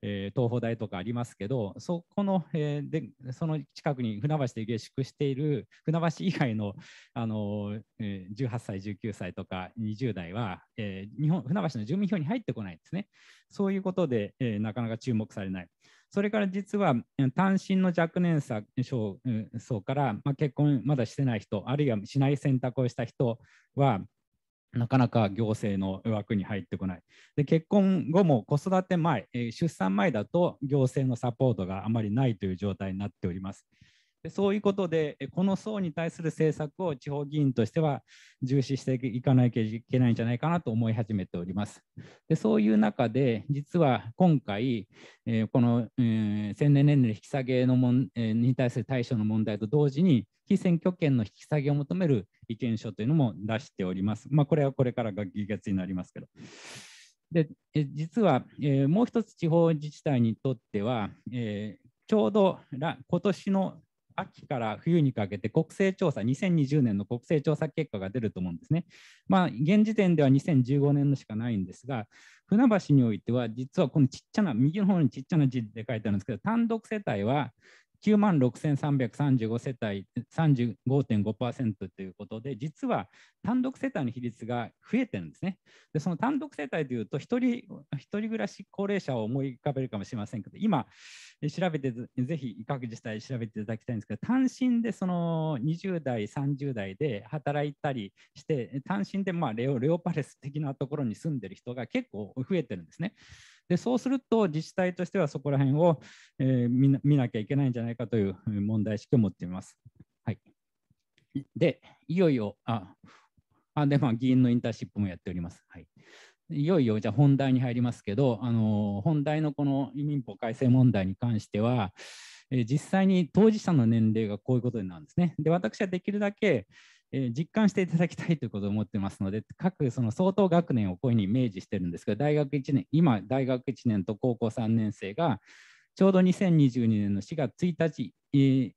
えー、東邦大とかありますけど、そこの,、えー、でその近くに船橋で下宿している船橋以外のあの、えー、18歳、19歳とか20代は、えー、日本船橋の住民票に入ってこないんですね。そういうことで、えー、なかなか注目されない。それから実は単身の若年層から、まあ、結婚まだしてない人、あるいはしない選択をした人は、なかなか行政の枠に入ってこない。で結婚後も子育て前、え出産前だと行政のサポートがあまりないという状態になっております。でそういうことで、この層に対する政策を地方議員としては重視していかなきゃいけないんじゃないかなと思い始めております。でそういう中で、実は今回、えー、この、えー、千年年齢引き下げのもん、えー、に対する対処の問題と同時に、非選挙権の引き下げを求める意見書というのも出しております。まあ、これはこれからが議決になりますけど。で実は、えー、もう一つ地方自治体にとっては、えー、ちょうど今年の秋から冬にかけて国勢調査、2020年の国勢調査結果が出ると思うんですね。まあ、現時点では2015年のしかないんですが、船橋においては、実はこのちっちゃな、右の方にちっちゃな字で書いてあるんですけど、単独世帯は9万6335世帯35.5%ということで、実は単独世帯の比率が増えてるんですね。で、その単独世帯というと、1人 ,1 人暮らし高齢者を思い浮かべるかもしれませんけど、今、調べて、ぜひ各自治体調べていただきたいんですけど、単身でその20代、30代で働いたりして、単身でまあレオレオパレス的なところに住んでる人が結構増えてるんですね。でそうすると自治体としてはそこら辺を、えー、見な見なきゃいけないんじゃないかという問題意識を持っています。はい、で、いよいよ、ああで、まあ、議員のインターンシップもやっております。はい、いよいよじゃあ本題に入りますけど、あの本題のこの移民法改正問題に関しては、え実際に当事者の年齢がこういうことになるんですね。で、私はできるだけ、え実感していただきたいということを思ってますので、各その相当学年をこういうふうにイメージしてるんですが、大学1年、今、大学1年と高校3年生が、ちょうど2022年の4月1日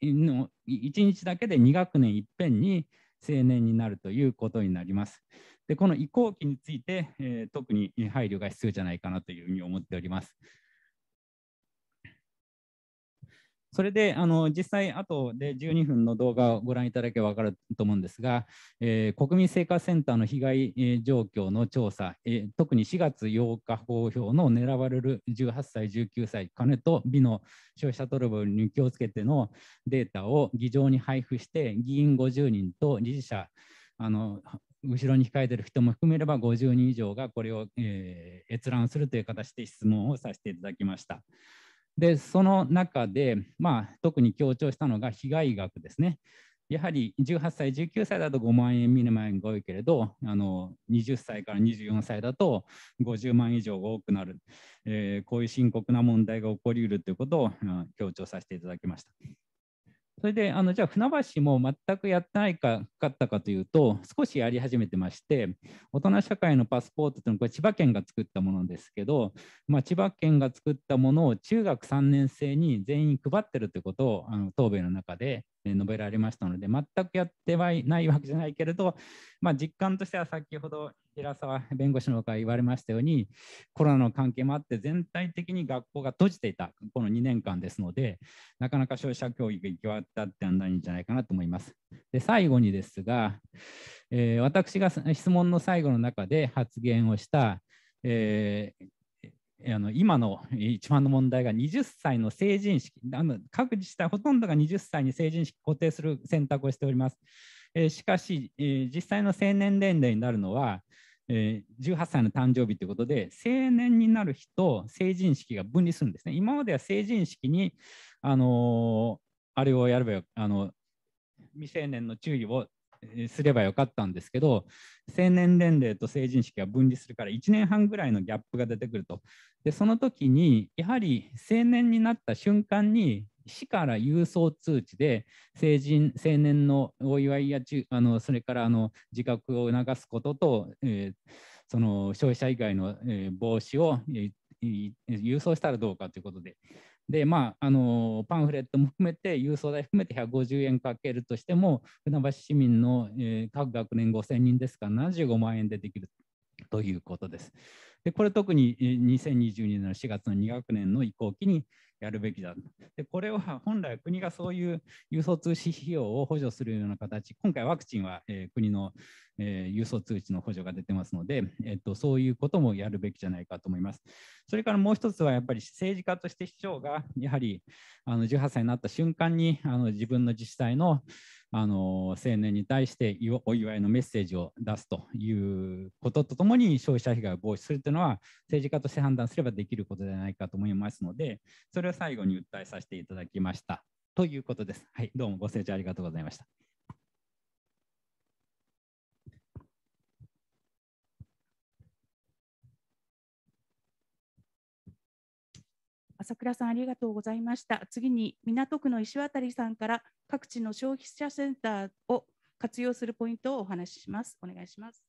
の1日だけで2学年いっぺんに成年になるということになります。でこの移行期について、えー、特に配慮が必要じゃないかなというふうに思っております。それであの実際、後で12分の動画をご覧いただけば分かると思うんですが、えー、国民生活センターの被害、えー、状況の調査、えー、特に4月8日公表の狙われる18歳、19歳、金と美の消費者トラブルに気をつけてのデータを議場に配布して、議員50人と理事者、あの後ろに控えている人も含めれば50人以上がこれを、えー、閲覧するという形で質問をさせていただきました。で、その中で、まあ、特に強調したのが被害額ですね。やはり18歳、19歳だと5万円未満が多いけれど、あの20歳から24歳だと50万以上が多くなる、えー、こういう深刻な問題が起こりうるということを強調させていただきました。それであのじゃあ船橋も全くやってないかかったかというと少しやり始めてまして大人社会のパスポートというのはこれ千葉県が作ったものですけど、まあ、千葉県が作ったものを中学3年生に全員配ってるということをあの答弁の中で述べられましたので全くやってはいないわけじゃないけれど、まあ、実感としては先ほど平沢弁護士の方から言われましたようにコロナの関係もあって全体的に学校が閉じていたこの2年間ですのでなかなか消費者教育が行き渡ってないんじゃないかなと思います。で最後にですが、えー、私が質問の最後の中で発言をした、えーあの今の一番の問題が20歳の成人式あの各自治体ほとんどが20歳に成人式固定する選択をしております。えー、しかし、えー、実際の成年年齢になるのはえー、18歳の誕生日ということで、成年になる日と成人式が分離するんですね。今までは成人式に、あのー、あれをやれば、あの未成年の注意をすればよかったんですけど、成年年齢と成人式が分離するから1年半ぐらいのギャップが出てくると。で、その時に、やはり成年になった瞬間に市から郵送通知で成人、成年のお祝いやあのそれからあの自覚を促すことと、えー、その消費者以外の、えー、防止を、えー、郵送したらどうかということで。でまあ、あのパンフレットも含めて郵送代含めて150円かけるとしても船橋市民の、えー、各学年5000人ですから75万円でできるということです。でこれ特に2022年の4月の2学年の移行期にやるべきだ。でこれは本来国がそういう郵送通信費用を補助するような形、今回ワクチンは、えー、国の、えー、郵送通知の補助が出てますので、えーと、そういうこともやるべきじゃないかと思います。それからもう一つはやっぱり政治家として市長がやはりあの18歳になった瞬間にあの自分の自治体のあの青年に対してお祝いのメッセージを出すということとともに消費者被害を防止するというのは政治家として判断すればできることではないかと思いますのでそれを最後に訴えさせていただきましたということです。はい、どうもご清聴ありがとうございました。朝倉さんありがとうございました。次に港区の石渡さんから各地の消費者センターを活用するポイントをお話しします。お願いします。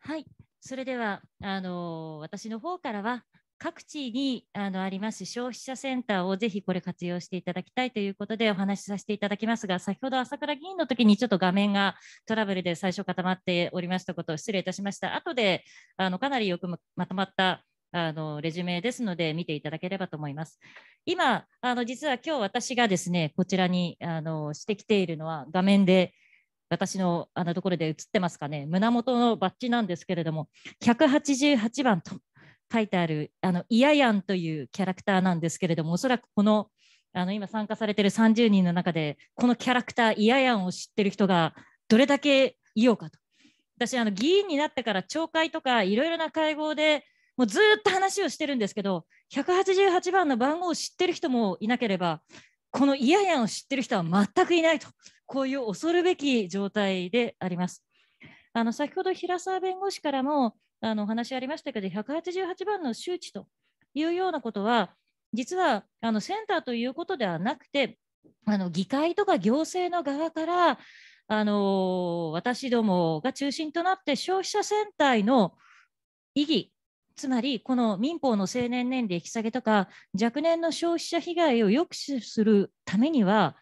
はい、それではあの私の方からは各地にあのあります消費者センターをぜひこれ活用していただきたいということでお話しさせていただきますが、先ほど朝倉議員の時にちょっと画面がトラブルで最初固まっておりましたことを失礼いたしました。後であのかなりよくまとまったあのレジュメですので見ていただければと思います。今、あの実は今日私がですね、こちらにあのしてきているのは画面で私のあのところで映ってますかね、胸元のバッジなんですけれども、188番と書いてある、あのイヤヤンというキャラクターなんですけれども、おそらくこのあの今参加されてる30人の中で、このキャラクター、イヤヤンを知ってる人がどれだけいようかと。私、あの議員になってから町会とかいろいろな会合でもうずっと話をしてるんですけど、188番の番号を知ってる人もいなければ、このイヤヤンを知ってる人は全くいないと、こういう恐るべき状態であります。あの先ほど平沢弁護士からもあのお話ありましたけど、188番の周知というようなことは、実はあのセンターということではなくて、あの議会とか行政の側から、あの私どもが中心となって消費者センターの意義つまり、この民法の成年年齢引き下げとか、若年の消費者被害を抑止するためには、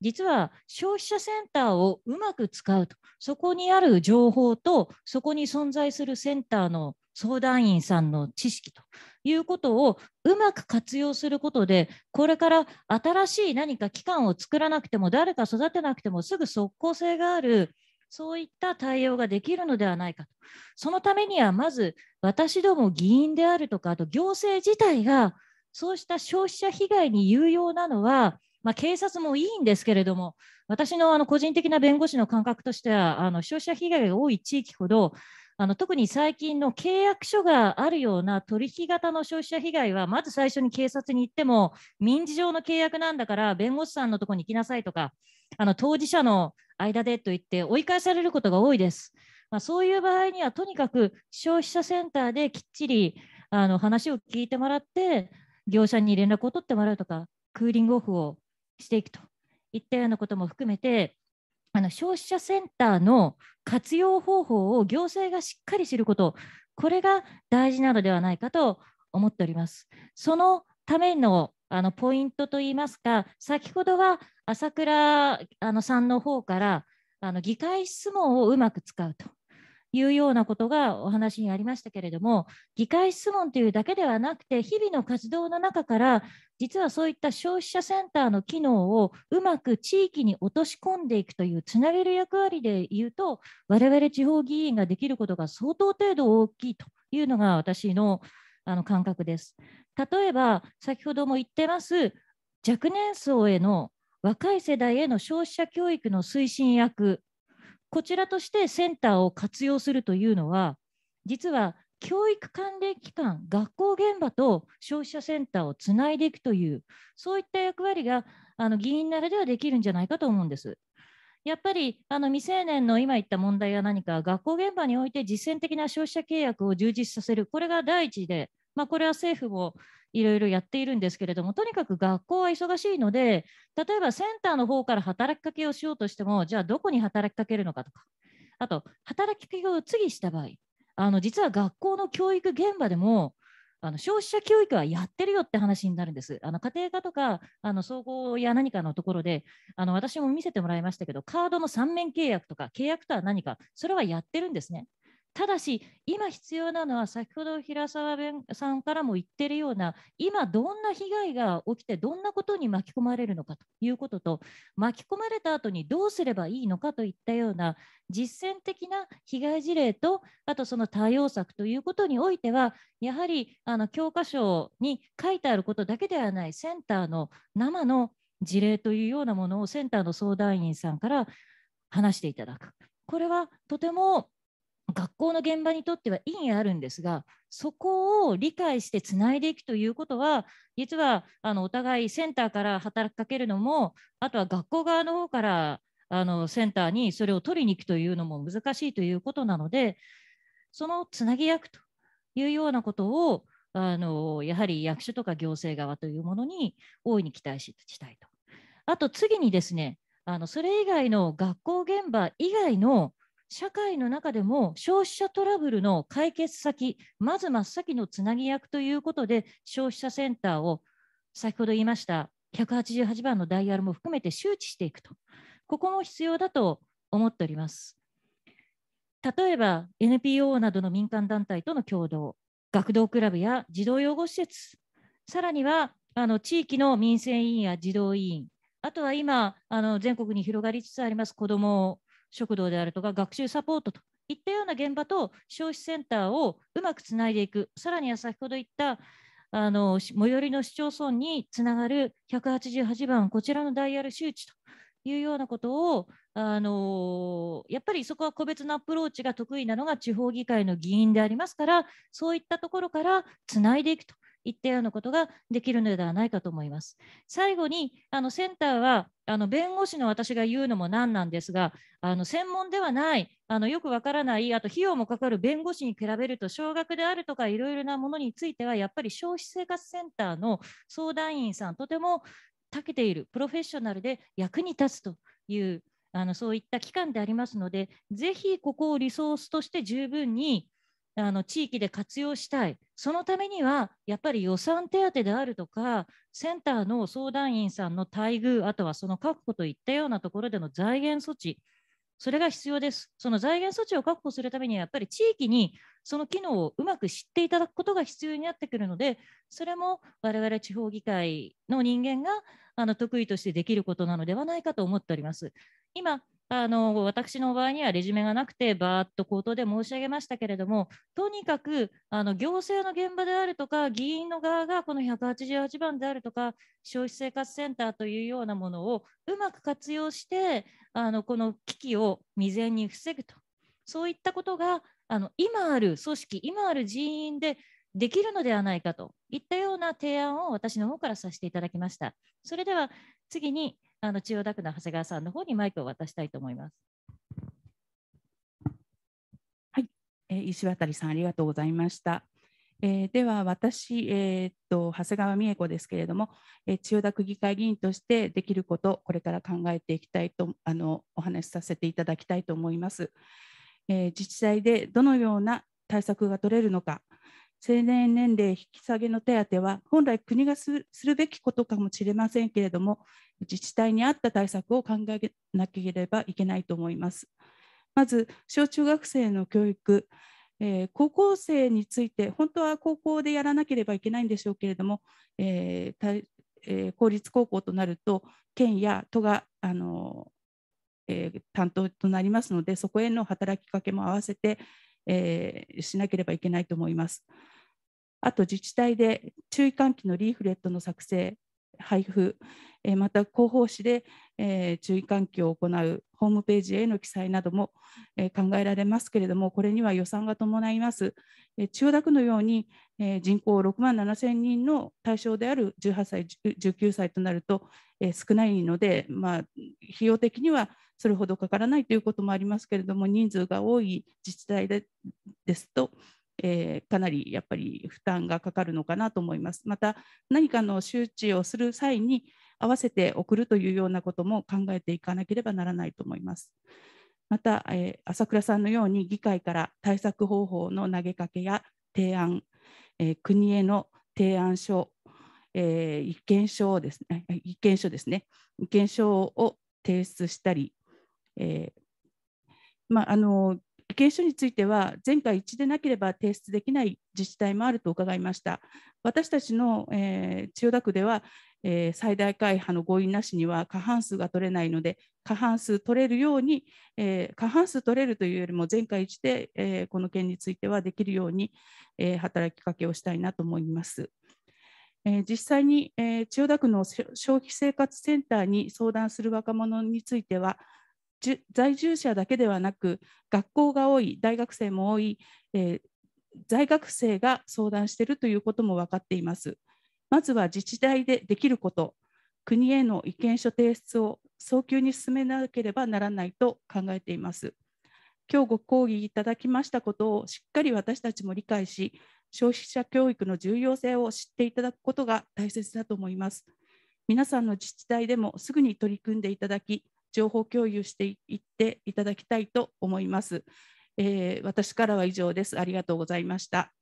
実は消費者センターをうまく使うと、そこにある情報と、そこに存在するセンターの相談員さんの知識ということをうまく活用することで、これから新しい何か機関を作らなくても、誰か育てなくてもすぐ即効性があるそういった対応ができるのではないかと。そのためには、まず私ども議員であるとか、あと行政自体が、そうした消費者被害に有用なのは、まあ、警察もいいんですけれども、私のあの個人的な弁護士の感覚としては、あの消費者被害が多い地域ほど、あの特に最近の契約書があるような取引型の消費者被害は、まず最初に警察に行っても、民事上の契約なんだから、弁護士さんのところに行きなさいとか、あの当事者の間でと言って追い返されることが多いです。まあ、そういう場合には、とにかく消費者センターできっちりあの話を聞いてもらって、業者に連絡を取ってもらうとか、クーリングオフをしていくといったようなことも含めて、あの消費者センターの活用方法を行政がしっかり知ること、これが大事なのではないかと思っております。そのためのあのポイントといいますか、先ほどは朝倉あのさんの方からあの議会質問をうまく使うというようなことがお話にありましたけれども、議会質問というだけではなくて、日々の活動の中から、実はそういった消費者センターの機能をうまく地域に落とし込んでいくというつなげる役割で言うと、我々地方議員ができることが相当程度大きいというのが私のあの感覚です。例えば、先ほども言ってます、若年層への若い世代への消費者教育の推進役こちらとしてセンターを活用するというのは、実は教育関連機関、学校現場と消費者センターをつないでいくという、そういった役割があの議員ならではできるんじゃないかと思うんです。やっぱりあの未成年の今言った問題は何か、学校現場において実践的な消費者契約を充実させる、これが第一で、まあ、これは政府もいろいろやっているんですけれども、とにかく学校は忙しいので、例えばセンターの方から働きかけをしようとしても、じゃあどこに働きかけるのかとか、あと、働きかけを次した場合、あの実は学校の教育現場でも、あの消費者教育はやってるよって話になるんです。あの家庭科とかあの総合や何かのところであの私も見せてもらいましたけど、カードの3面契約とか契約とは何か、それはやってるんですね。ただし、今必要なのは、先ほど平沢弁さんからも言ってるような、今どんな被害が起きて、どんなことに巻き込まれるのかということと、巻き込まれた後にどうすればいいのかといったような実践的な被害事例と、あとその対応策ということにおいては、やはりあの教科書に書いてあることだけではないセンターの生の事例というようなものをセンターの相談員さんから話していただく。これはとても学校の現場にとっては意義あるんですが、そこを理解してつないでいくということは、実はあのお互いセンターから働きかけるのも、あとは学校側の方からあのセンターにそれを取りに行くというのも難しいということなので、そのつなぎ役というようなことを、あのやはり役所とか行政側というものに大いに期待したいと。あと次にですね、あのそれ以外の学校現場以外の社会の中でも消費者トラブルの解決先、まず真っ先のつなぎ役ということで、消費者センターを先ほど言いました188番のダイヤルも含めて周知していくと、ここも必要だと思っております。例えば NPO などの民間団体との共同、学童クラブや児童養護施設、さらにはあの地域の民生委員や児童委員、あとは今、あの全国に広がりつつあります子ども食堂であるとか学習サポートといったような現場と消費センターをうまくつないでいく、さらには先ほど言ったあの最寄りの市町村につながる188番、こちらのダイヤル周知というようなことを、あのやっぱりそこは個別のアプローチが得意なのが地方議会の議員でありますから、そういったところからつないでいくと。いったようなことができるのではないかと思います。最後に、あのセンターはあの弁護士の私が言うのもなんなんですが、あの専門ではない、あのよくわからない、あと費用もかかる弁護士に比べると、少額であるとかいろいろなものについては、やっぱり消費生活センターの相談員さん、とても長けている、プロフェッショナルで役に立つというあのそういった機関でありますので、ぜひここをリソースとして十分にあの地域で活用したい。そのためには、やっぱり予算手当であるとか、センターの相談員さんの待遇、あとはその確保といったようなところでの財源措置、それが必要です。その財源措置を確保するためには、やっぱり地域にその機能をうまく知っていただくことが必要になってくるので、それも我々地方議会の人間があの得意としてできることなのではないかと思っております。今、あの私の場合にはレジュメがなくて、バーッと口頭で申し上げましたけれども、とにかくあの行政の現場であるとか、議員の側がこの188番であるとか、消費生活センターというようなものをうまく活用して、あのこの危機を未然に防ぐと、そういったことがあの今ある組織、今ある人員でできるのではないかといったような提案を私の方からさせていただきました。それでは次にあの千代田区の長谷川さんの方にマイクを渡したいと思います。はい、えー、石渡さんありがとうございました。えー、では私、えー、っと長谷川美恵子ですけれども、えー、千代田区議会議員としてできること、これから考えていきたいとあのお話しさせていただきたいと思います。え自治体でどのような対策が取れるのか、成年年齢引き下げの手当は本来国がするべきことかもしれませんけれども自治体に合った対策を考えなければいけないと思います。まず小中学生の教育、えー、高校生について本当は高校でやらなければいけないんでしょうけれども、えーえー、公立高校となると県や都があの、えー、担当となりますのでそこへの働きかけも合わせて、えー、しなければいけないと思います。あと自治体で注意喚起のリーフレットの作成、配布、えまた広報誌で、え注意喚起を行うホームページへの記載なども、え考えられますけれども、これには予算が伴います。え千代田区のように、え人口6万7千人の対象である18歳、19歳となると、え少ないので、まあ、費用的にはそれほどかからないということもありますけれども、人数が多い自治体でですと、えー、かなりやっぱり負担がかかるのかなと思います。また何かの周知をする際に合わせて送るというようなことも考えていかなければならないと思います。また、えー、朝倉さんのように議会から対策方法の投げかけや提案、えー、国への提案書、えー、意見書ですね、意見書ですね、意見書を提出したり、えーまあ、あの見書については、前回一致でなければ提出できない自治体もあると伺いました。私たちの、えー、千代田区では、えー、最大会派の合意なしには過半数が取れないので、過半数取れるように、えー、過半数取れるというよりも、全会一致で、えー、この件についてはできるように、えー、働きかけをしたいなと思います。え実際に、え千代田区の消費生活センターに相談する若者については、在住者だけではなく、学校が多い、大学生も多い、え在学生が相談しているということも分かっています。まずは自治体でできること、国への意見書提出を早急に進めなければならないと考えています。今日ご講義いただきましたことをしっかり私たちも理解し、消費者教育の重要性を知っていただくことが大切だと思います。皆さんの自治体でもすぐに取り組んでいただき、情報共有していっていただきたいと思います。えー、私からは以上です。ありがとうございました。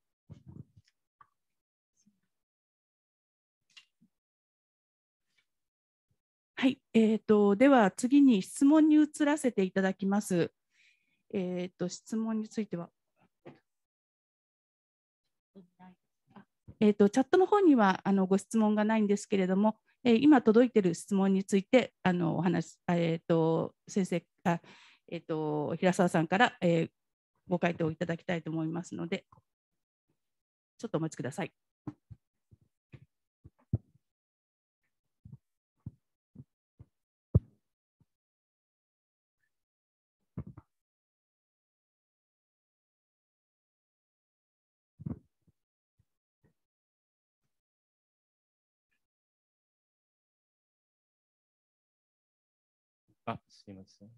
はい、えーと、では次に質問に移らせていただきます。えーと、質問については。えーと、チャットの方にはあのご質問がないんですけれども、え、今届いている質問についてあのお話、えー、と先生あ、えー、と平沢さんから、えー、ご回答いただきたいと思いますので、ちょっとお待ちください。あ、すいません。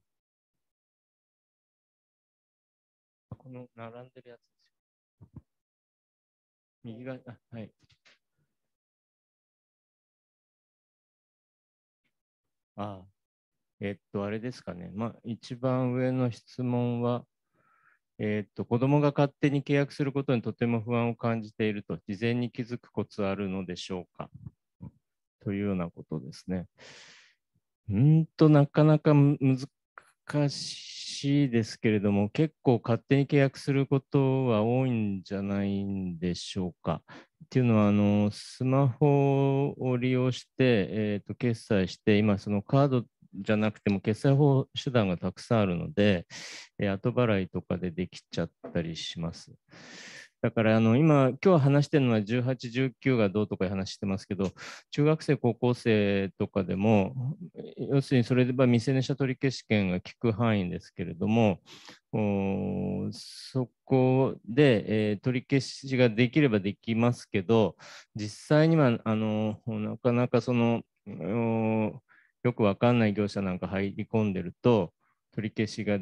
この並んでるやつですよ。右が、あはい。あえっと、あれですかね。まあ、一番上の質問は、えっと、子供が勝手に契約することにとても不安を感じていると、事前に気づくコツあるのでしょうかというようなことですね。うんとなかなか難しいですけれども、結構勝手に契約することは多いんじゃないんでしょうか。っていうのは、あのスマホを利用して、えーと、決済して、今、そのカードじゃなくても決済法手段がたくさんあるので、えー、後払いとかでできちゃったりします。だからあの今、今日話してるのは18、19がどうとかいう話してますけど、中学生、高校生とかでも、要するにそれでは未成年者取消権が効く範囲ですけれども、そこで、えー、取り消しができればできますけど、実際にはあのなかなかそのよくわかんない業者なんか入り込んでると、取り消しが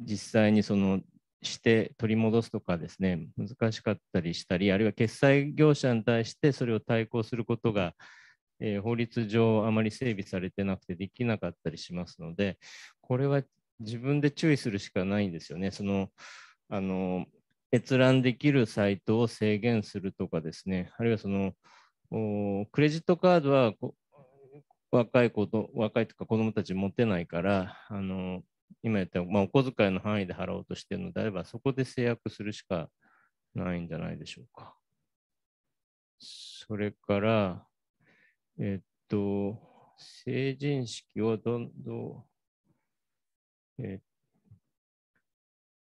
実際にそのして取り戻すとかですね、難しかったりしたり、あるいは決済業者に対してそれを対抗することが、えー、法律上あまり整備されてなくてできなかったりしますので、これは自分で注意するしかないんですよね。そのあの閲覧できるサイトを制限するとかですね、あるいはそのクレジットカードは若い子と若いとか子どもたち持てないからあの今言った、まあ、お小遣いの範囲で払おうとしているのであれば、そこで制約するしかないんじゃないでしょうか。それから、えっと、成人式をどんどん、え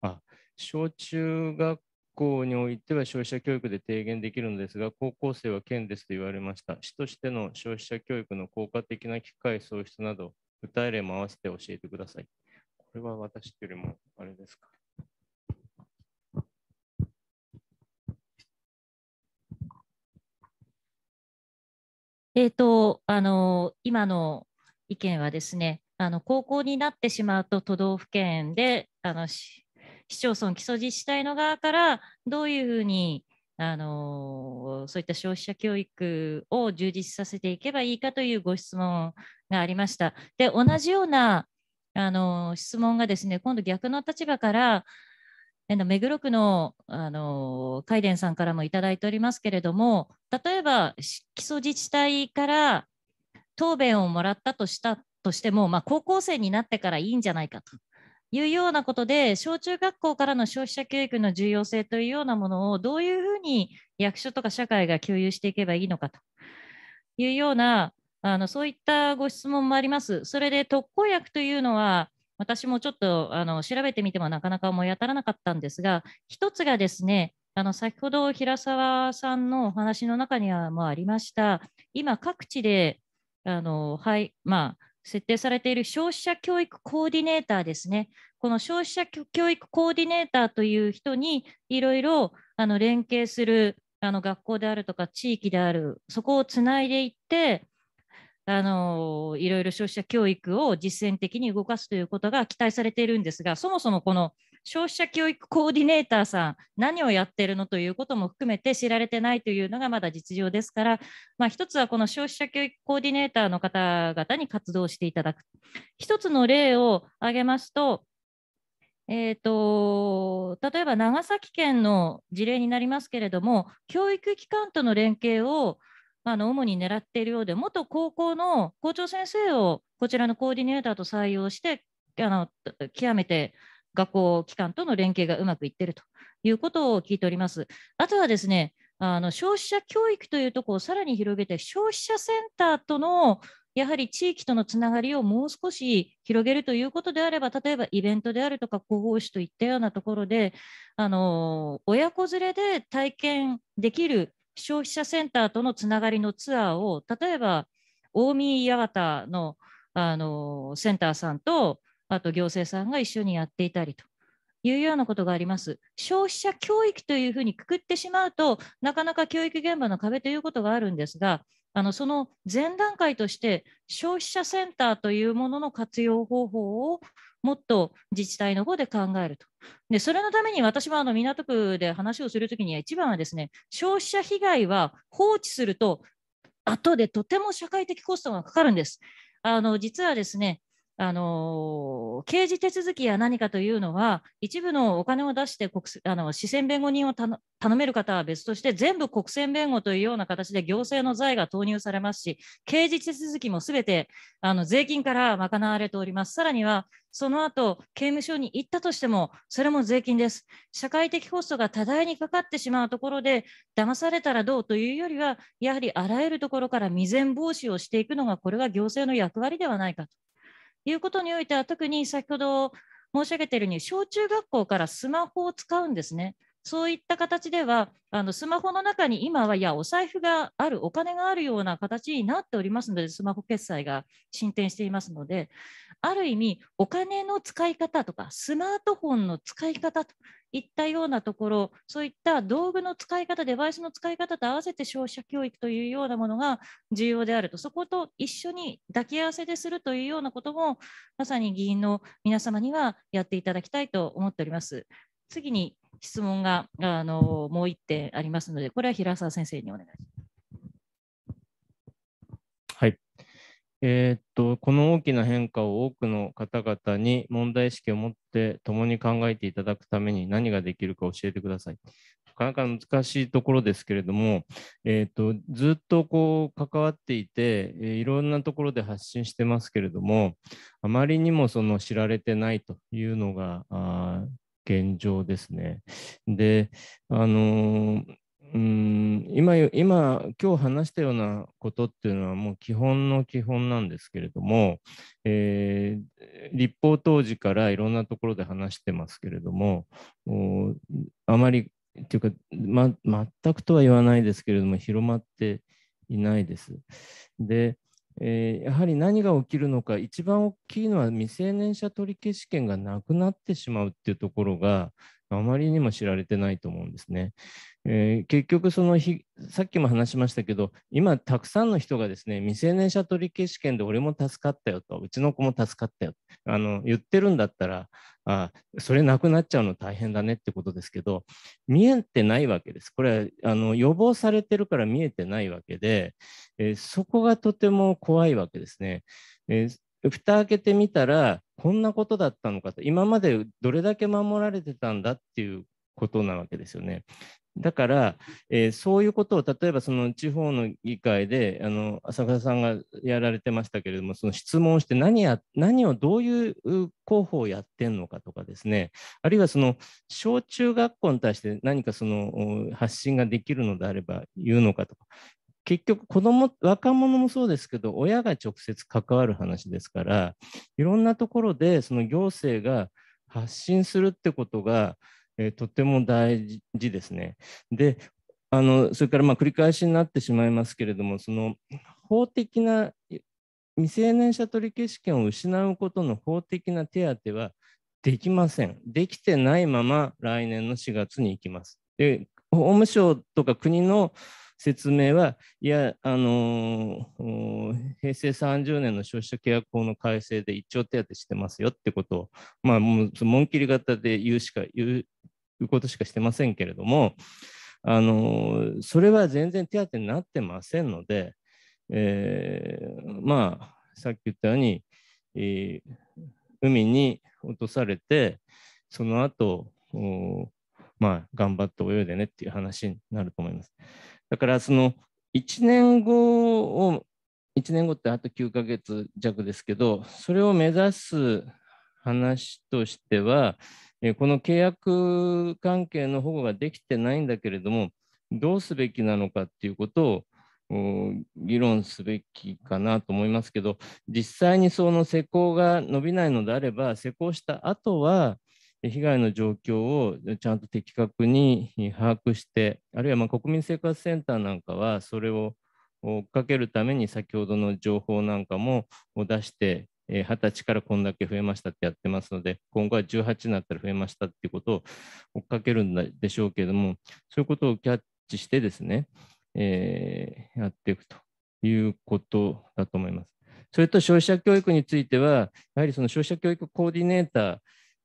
あ、小中学校においては消費者教育で提言できるのですが、高校生は県ですと言われました。市としての消費者教育の効果的な機会創出など、具体例も合わせて教えてください。これは私よりもあれですか。えっ、と、あの、今の意見はですね、あの高校になってしまうと都道府県であの市町村基礎自治体の側からどういうふうにあのそういった消費者教育を充実させていけばいいかというご質問がありました。で同じようなあの質問がですね、今度逆の立場から、目黒区のあの海伝さんからもいただいておりますけれども、例えば基礎自治体から答弁をもらったとしたとしても、まあ、高校生になってからいいんじゃないかと。いうようなことで、小中学校からの消費者教育の重要性というようなものをどういうふうに役所とか社会が共有していけばいいのかというような、あのそういったご質問もあります。それで特効薬というのは、私もちょっとあの調べてみてもなかなか思い当たらなかったんですが、一つがですね、あの先ほど平沢さんのお話の中にはもありました、今、各地であの、はいまあ、設定されている消費者教育コーディネーターですね。この消費者教育コーディネーターという人にいろいろ連携するあの学校であるとか地域である、そこをつないでいって、あのいろいろ消費者教育を実践的に動かすということが期待されているんですが、そもそもこの消費者教育コーディネーターさん、何をやってるのということも含めて知られてないというのがまだ実情ですから、まあ、一つはこの消費者教育コーディネーターの方々に活動していただく。一つの例を挙げますと、えーと、例えば長崎県の事例になりますけれども、教育機関との連携をあの主に狙っているようで、元高校の校長先生をこちらのコーディネーターと採用して、あの極めて学校機関との連携がうまくいっているということを聞いております。あとはですね、あの消費者教育というところをさらに広げて、消費者センターとのやはり地域とのつながりをもう少し広げるということであれば、例えばイベントであるとか広報誌といったようなところで、あの親子連れで体験できる消費者センターとのつながりのツアーを、例えば近江八幡のあのセンターさんとあと行政さんが一緒にやっていたりというようなことがあります。消費者教育というふうにくくってしまうとなかなか教育現場の壁ということがあるんですが、あのその前段階として消費者センターというものの活用方法をもっと自治体の方で考えると。で、それのために私はあの港区で話をするときには一番はですね、消費者被害は放置すると後でとても社会的コストがかかるんです。あの実はですね、あの刑事手続きや何かというのは、一部のお金を出して国あの市選弁護人を頼める方は別として、全部国選弁護というような形で行政の財が投入されますし、刑事手続きもすべてあの税金から賄われております。さらには、その後刑務所に行ったとしても、それも税金です。社会的コストが多大にかかってしまうところで、騙されたらどうというよりは、やはりあらゆるところから未然防止をしていくのが、これが行政の役割ではないかと。いうことにおいては、特に先ほど申し上げているように、小中学校からスマホを使うんですね。そういった形では、あのスマホの中に今は、いや、お財布がある、お金があるような形になっておりますので、スマホ決済が進展していますので、ある意味、お金の使い方とか、スマートフォンの使い方といったようなところ、そういった道具の使い方、デバイスの使い方と合わせて消費者教育というようなものが重要であると、そこと一緒に抱き合わせでするというようなことも、まさに議員の皆様にはやっていただきたいと思っております。次に質問があのもう1点ありますので、これは平沢先生にお願いします。えー、っと、この大きな変化を多くの方々に問題意識を持って共に考えていただくために何ができるか教えてください。なかなか難しいところですけれども、えー、っとずっとこう関わっていて、えいろんなところで発信してますけれども、あまりにもその知られてないというのが現状ですね。で、あのーうん今、今、今日話したようなことっていうのはもう基本の基本なんですけれども、えー、立法当時からいろんなところで話してますけれども、あまり、っていうか、ま、全くとは言わないですけれども、広まっていないです。で、えー、やはり何が起きるのか、一番大きいのは未成年者取消権がなくなってしまうっていうところがあまりにも知られてないと思うんですね。えー、結局その日、さっきも話しましたけど、今、たくさんの人がですね、未成年者取消権で俺も助かったよと、うちの子も助かったよあの言ってるんだったらあ、それなくなっちゃうの大変だねってことですけど、見えてないわけです。これはあの予防されてるから見えてないわけで、えー、そこがとても怖いわけですね。えー、蓋開けてみたら、こんなことだったのかと、今までどれだけ守られてたんだっていうことなわけですよね。だから、えーそういうことを例えばその地方の議会であの浅倉さんがやられてましたけれどもその質問して何や何をどういう候補をやってんのかとかですね。あるいはその小中学校に対して何かその発信ができるのであれば言うのかとか。結局子ども若者もそうですけど親が直接関わる話ですからいろんなところでその行政が発信するってことが、えーとても大事ですね。であのそれからまあ繰り返しになってしまいますけれどもその法的な未成年者取消権を失うことの法的な手当はできません。できてないまま来年の4月に行きます。で法務省とか国の説明は、いや、あの平成30年の消費者契約法の改正で一丁手当してますよってことを、まあ、もう紋切り型で言うしか言うことしかしてませんけれども、あのそれは全然手当になってませんので、えーまあ、さっき言ったように、えー海に落とされて、その後、まあ、頑張って泳いでねっていう話になると思います。だから、その1年後を、1年後ってあと9ヶ月弱ですけど、それを目指す話としては、この契約関係の保護ができてないんだけれども、どうすべきなのかっていうことを議論すべきかなと思いますけど、実際にその施工が伸びないのであれば、施工した後は、被害の状況をちゃんと的確に把握して、あるいはま国民生活センターなんかは、それを追っかけるために先ほどの情報なんかも出して、20歳からこんだけ増えましたってやってますので、今後は18になったら増えましたっていうことを追っかけるんでしょうけれども、そういうことをキャッチしてですね、えーやっていくということだと思います。それと消費者教育については、やはりその消費者教育コーディネーター、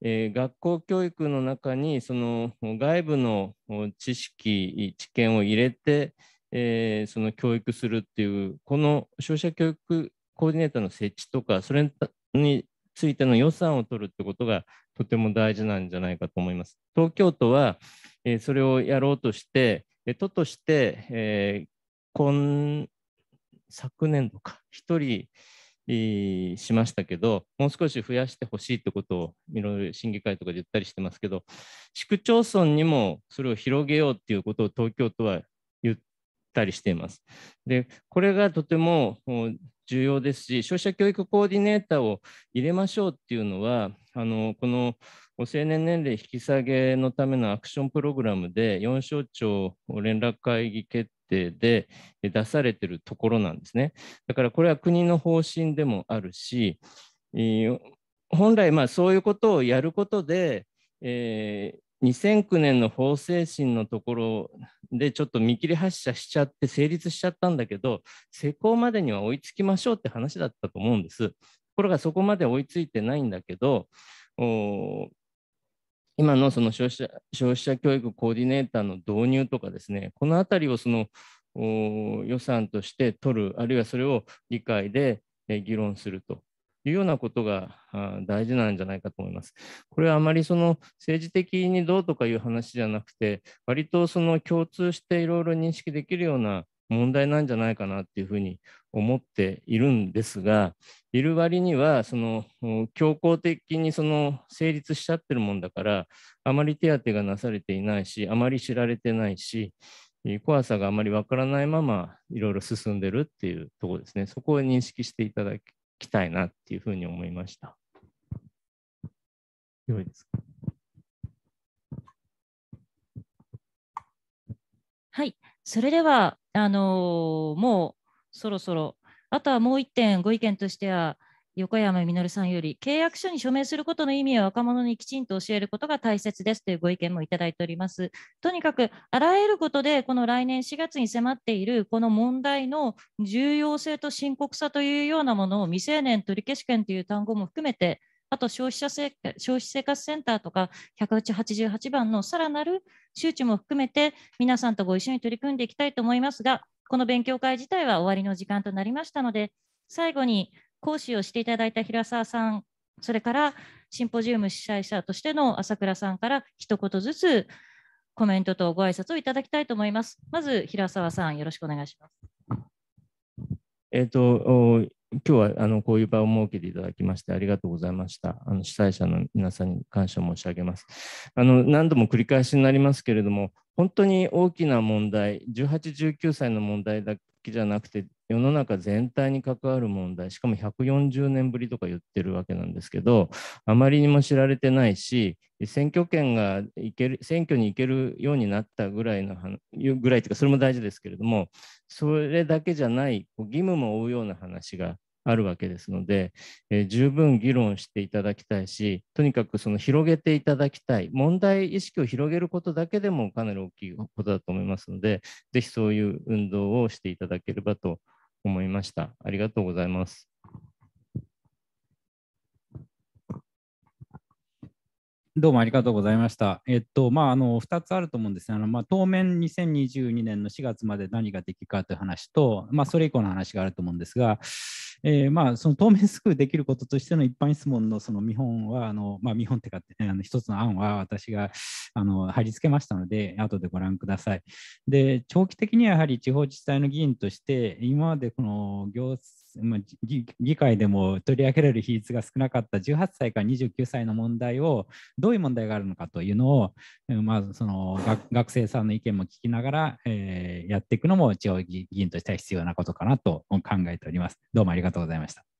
えー学校教育の中にその外部の知識、知見を入れて、えーその教育するっていう、この消費者教育コーディネーターの設置とか、それについての予算を取るってことがとても大事なんじゃないかと思います。東京都は、えーそれをやろうとして、え都として、え今昨年度か、1人、しましたけど、もう少し増やしてほしいってことをいろいろ審議会とかで言ったりしてますけど、市区町村にもそれを広げようっていうことを東京都は言ったりしています。で、これがとても重要ですし、消費者教育コーディネーターを入れましょうっていうのは、あのこの成年年齢引き下げのためのアクションプログラムで、4省庁連絡会議決定で出されてるところなんですね。だからこれは国の方針でもあるし、本来、そういうことをやることで、えー2009年の法制審のところでちょっと見切り発車しちゃって成立しちゃったんだけど、施行までには追いつきましょうって話だったと思うんです。ところがそこまで追いついてないんだけど、今のその消費者消費者教育コーディネーターの導入とかですね、このあたりをその予算として取る、あるいはそれを議会で議論するというようなことが大事なんじゃないかと思います。これはあまりその政治的にどうとかいう話じゃなくて、割とその共通していろいろ認識できるような問題なんじゃないかなっていうふうに思っているんですが、いる割には、その強行的にその成立しちゃってるもんだから、あまり手当がなされていないし、あまり知られてないし、怖さがあまりわからないままいろいろ進んでるっていうところですね。そこを認識していただきたいなっていうふうに思いました。良いですか？はい、それでは、あのーもうそろそろ、あとはもう一点、ご意見としては、横山実さんより、契約書に署名することの意味を若者にきちんと教えることが大切ですというご意見もいただいております。とにかく、あらゆることで、この来年4月に迫っているこの問題の重要性と深刻さというようなものを未成年取消権という単語も含めて、あと消費者生消費生活センターとか188番のさらなる周知も含めて皆さんとご一緒に取り組んでいきたいと思いますが、この勉強会自体は終わりの時間となりましたので、最後に講師をしていただいた平沢さん、それからシンポジウム主催者としての朝倉さんから一言ずつコメントとご挨拶をいただきたいと思います。まず平沢さん、よろしくお願いします。えっ、と、今日はあのこういう場を設けていただきましてありがとうございました。あの主催者の皆さんに感謝申し上げます。あの何度も繰り返しになりますけれども、本当に大きな問題、18、19歳の問題だじゃなくて、世の中全体に関わる問題、しかも140年ぶりとか言ってるわけなんですけど、あまりにも知られてないし、選挙権がいける、選挙に行けるようになったぐらいの、ぐらいというか、それも大事ですけれども、それだけじゃない、義務も負うような話があるわけですので、えー十分議論していただきたいし、とにかくその広げていただきたい、問題意識を広げることだけでもかなり大きいことだと思いますので、ぜひそういう運動をしていただければと思いました。ありがとうございます。どうもありがとうございました。えっと、まあ、あの、2つあると思うんですね。あの、まあ、当面2022年の4月まで何ができるかという話と、まあ、それ以降の話があると思うんですが、えーまあ、その当面すぐできることとしての一般質問のその見本は、あの、まあ、見本ってか、あの一つの案は私が、あの、貼り付けましたので、後でご覧ください。で、長期的にはやはり地方自治体の議員として、今までこの行まあ、議会でも取り上げられる比率が少なかった18歳から29歳の問題をどういう問題があるのかというのを、まずその学生さんの意見も聞きながら、えーやっていくのも地方議員としては必要なことかなと考えております。どうもありがとうございました。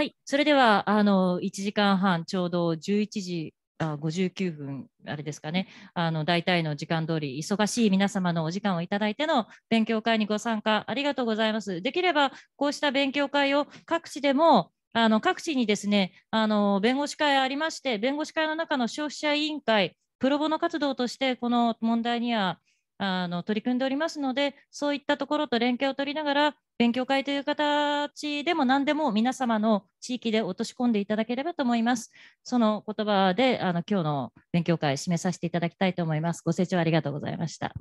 はい、それではあの1時間半、ちょうど11時あ59分、あれですかね、あの大体の時間通り、忙しい皆様のお時間をいただいての勉強会にご参加ありがとうございます。できれば、こうした勉強会を各地でもあの各地にですねあの弁護士会ありまして、弁護士会の中の消費者委員会、プロボノ活動として、この問題にはあの取り組んでおりますので、そういったところと連携を取りながら、勉強会という形でも何でも皆様の地域で落とし込んでいただければと思います。その言葉であの今日の勉強会、締めさせていただきたいと思います。ご清聴ありがとうございました。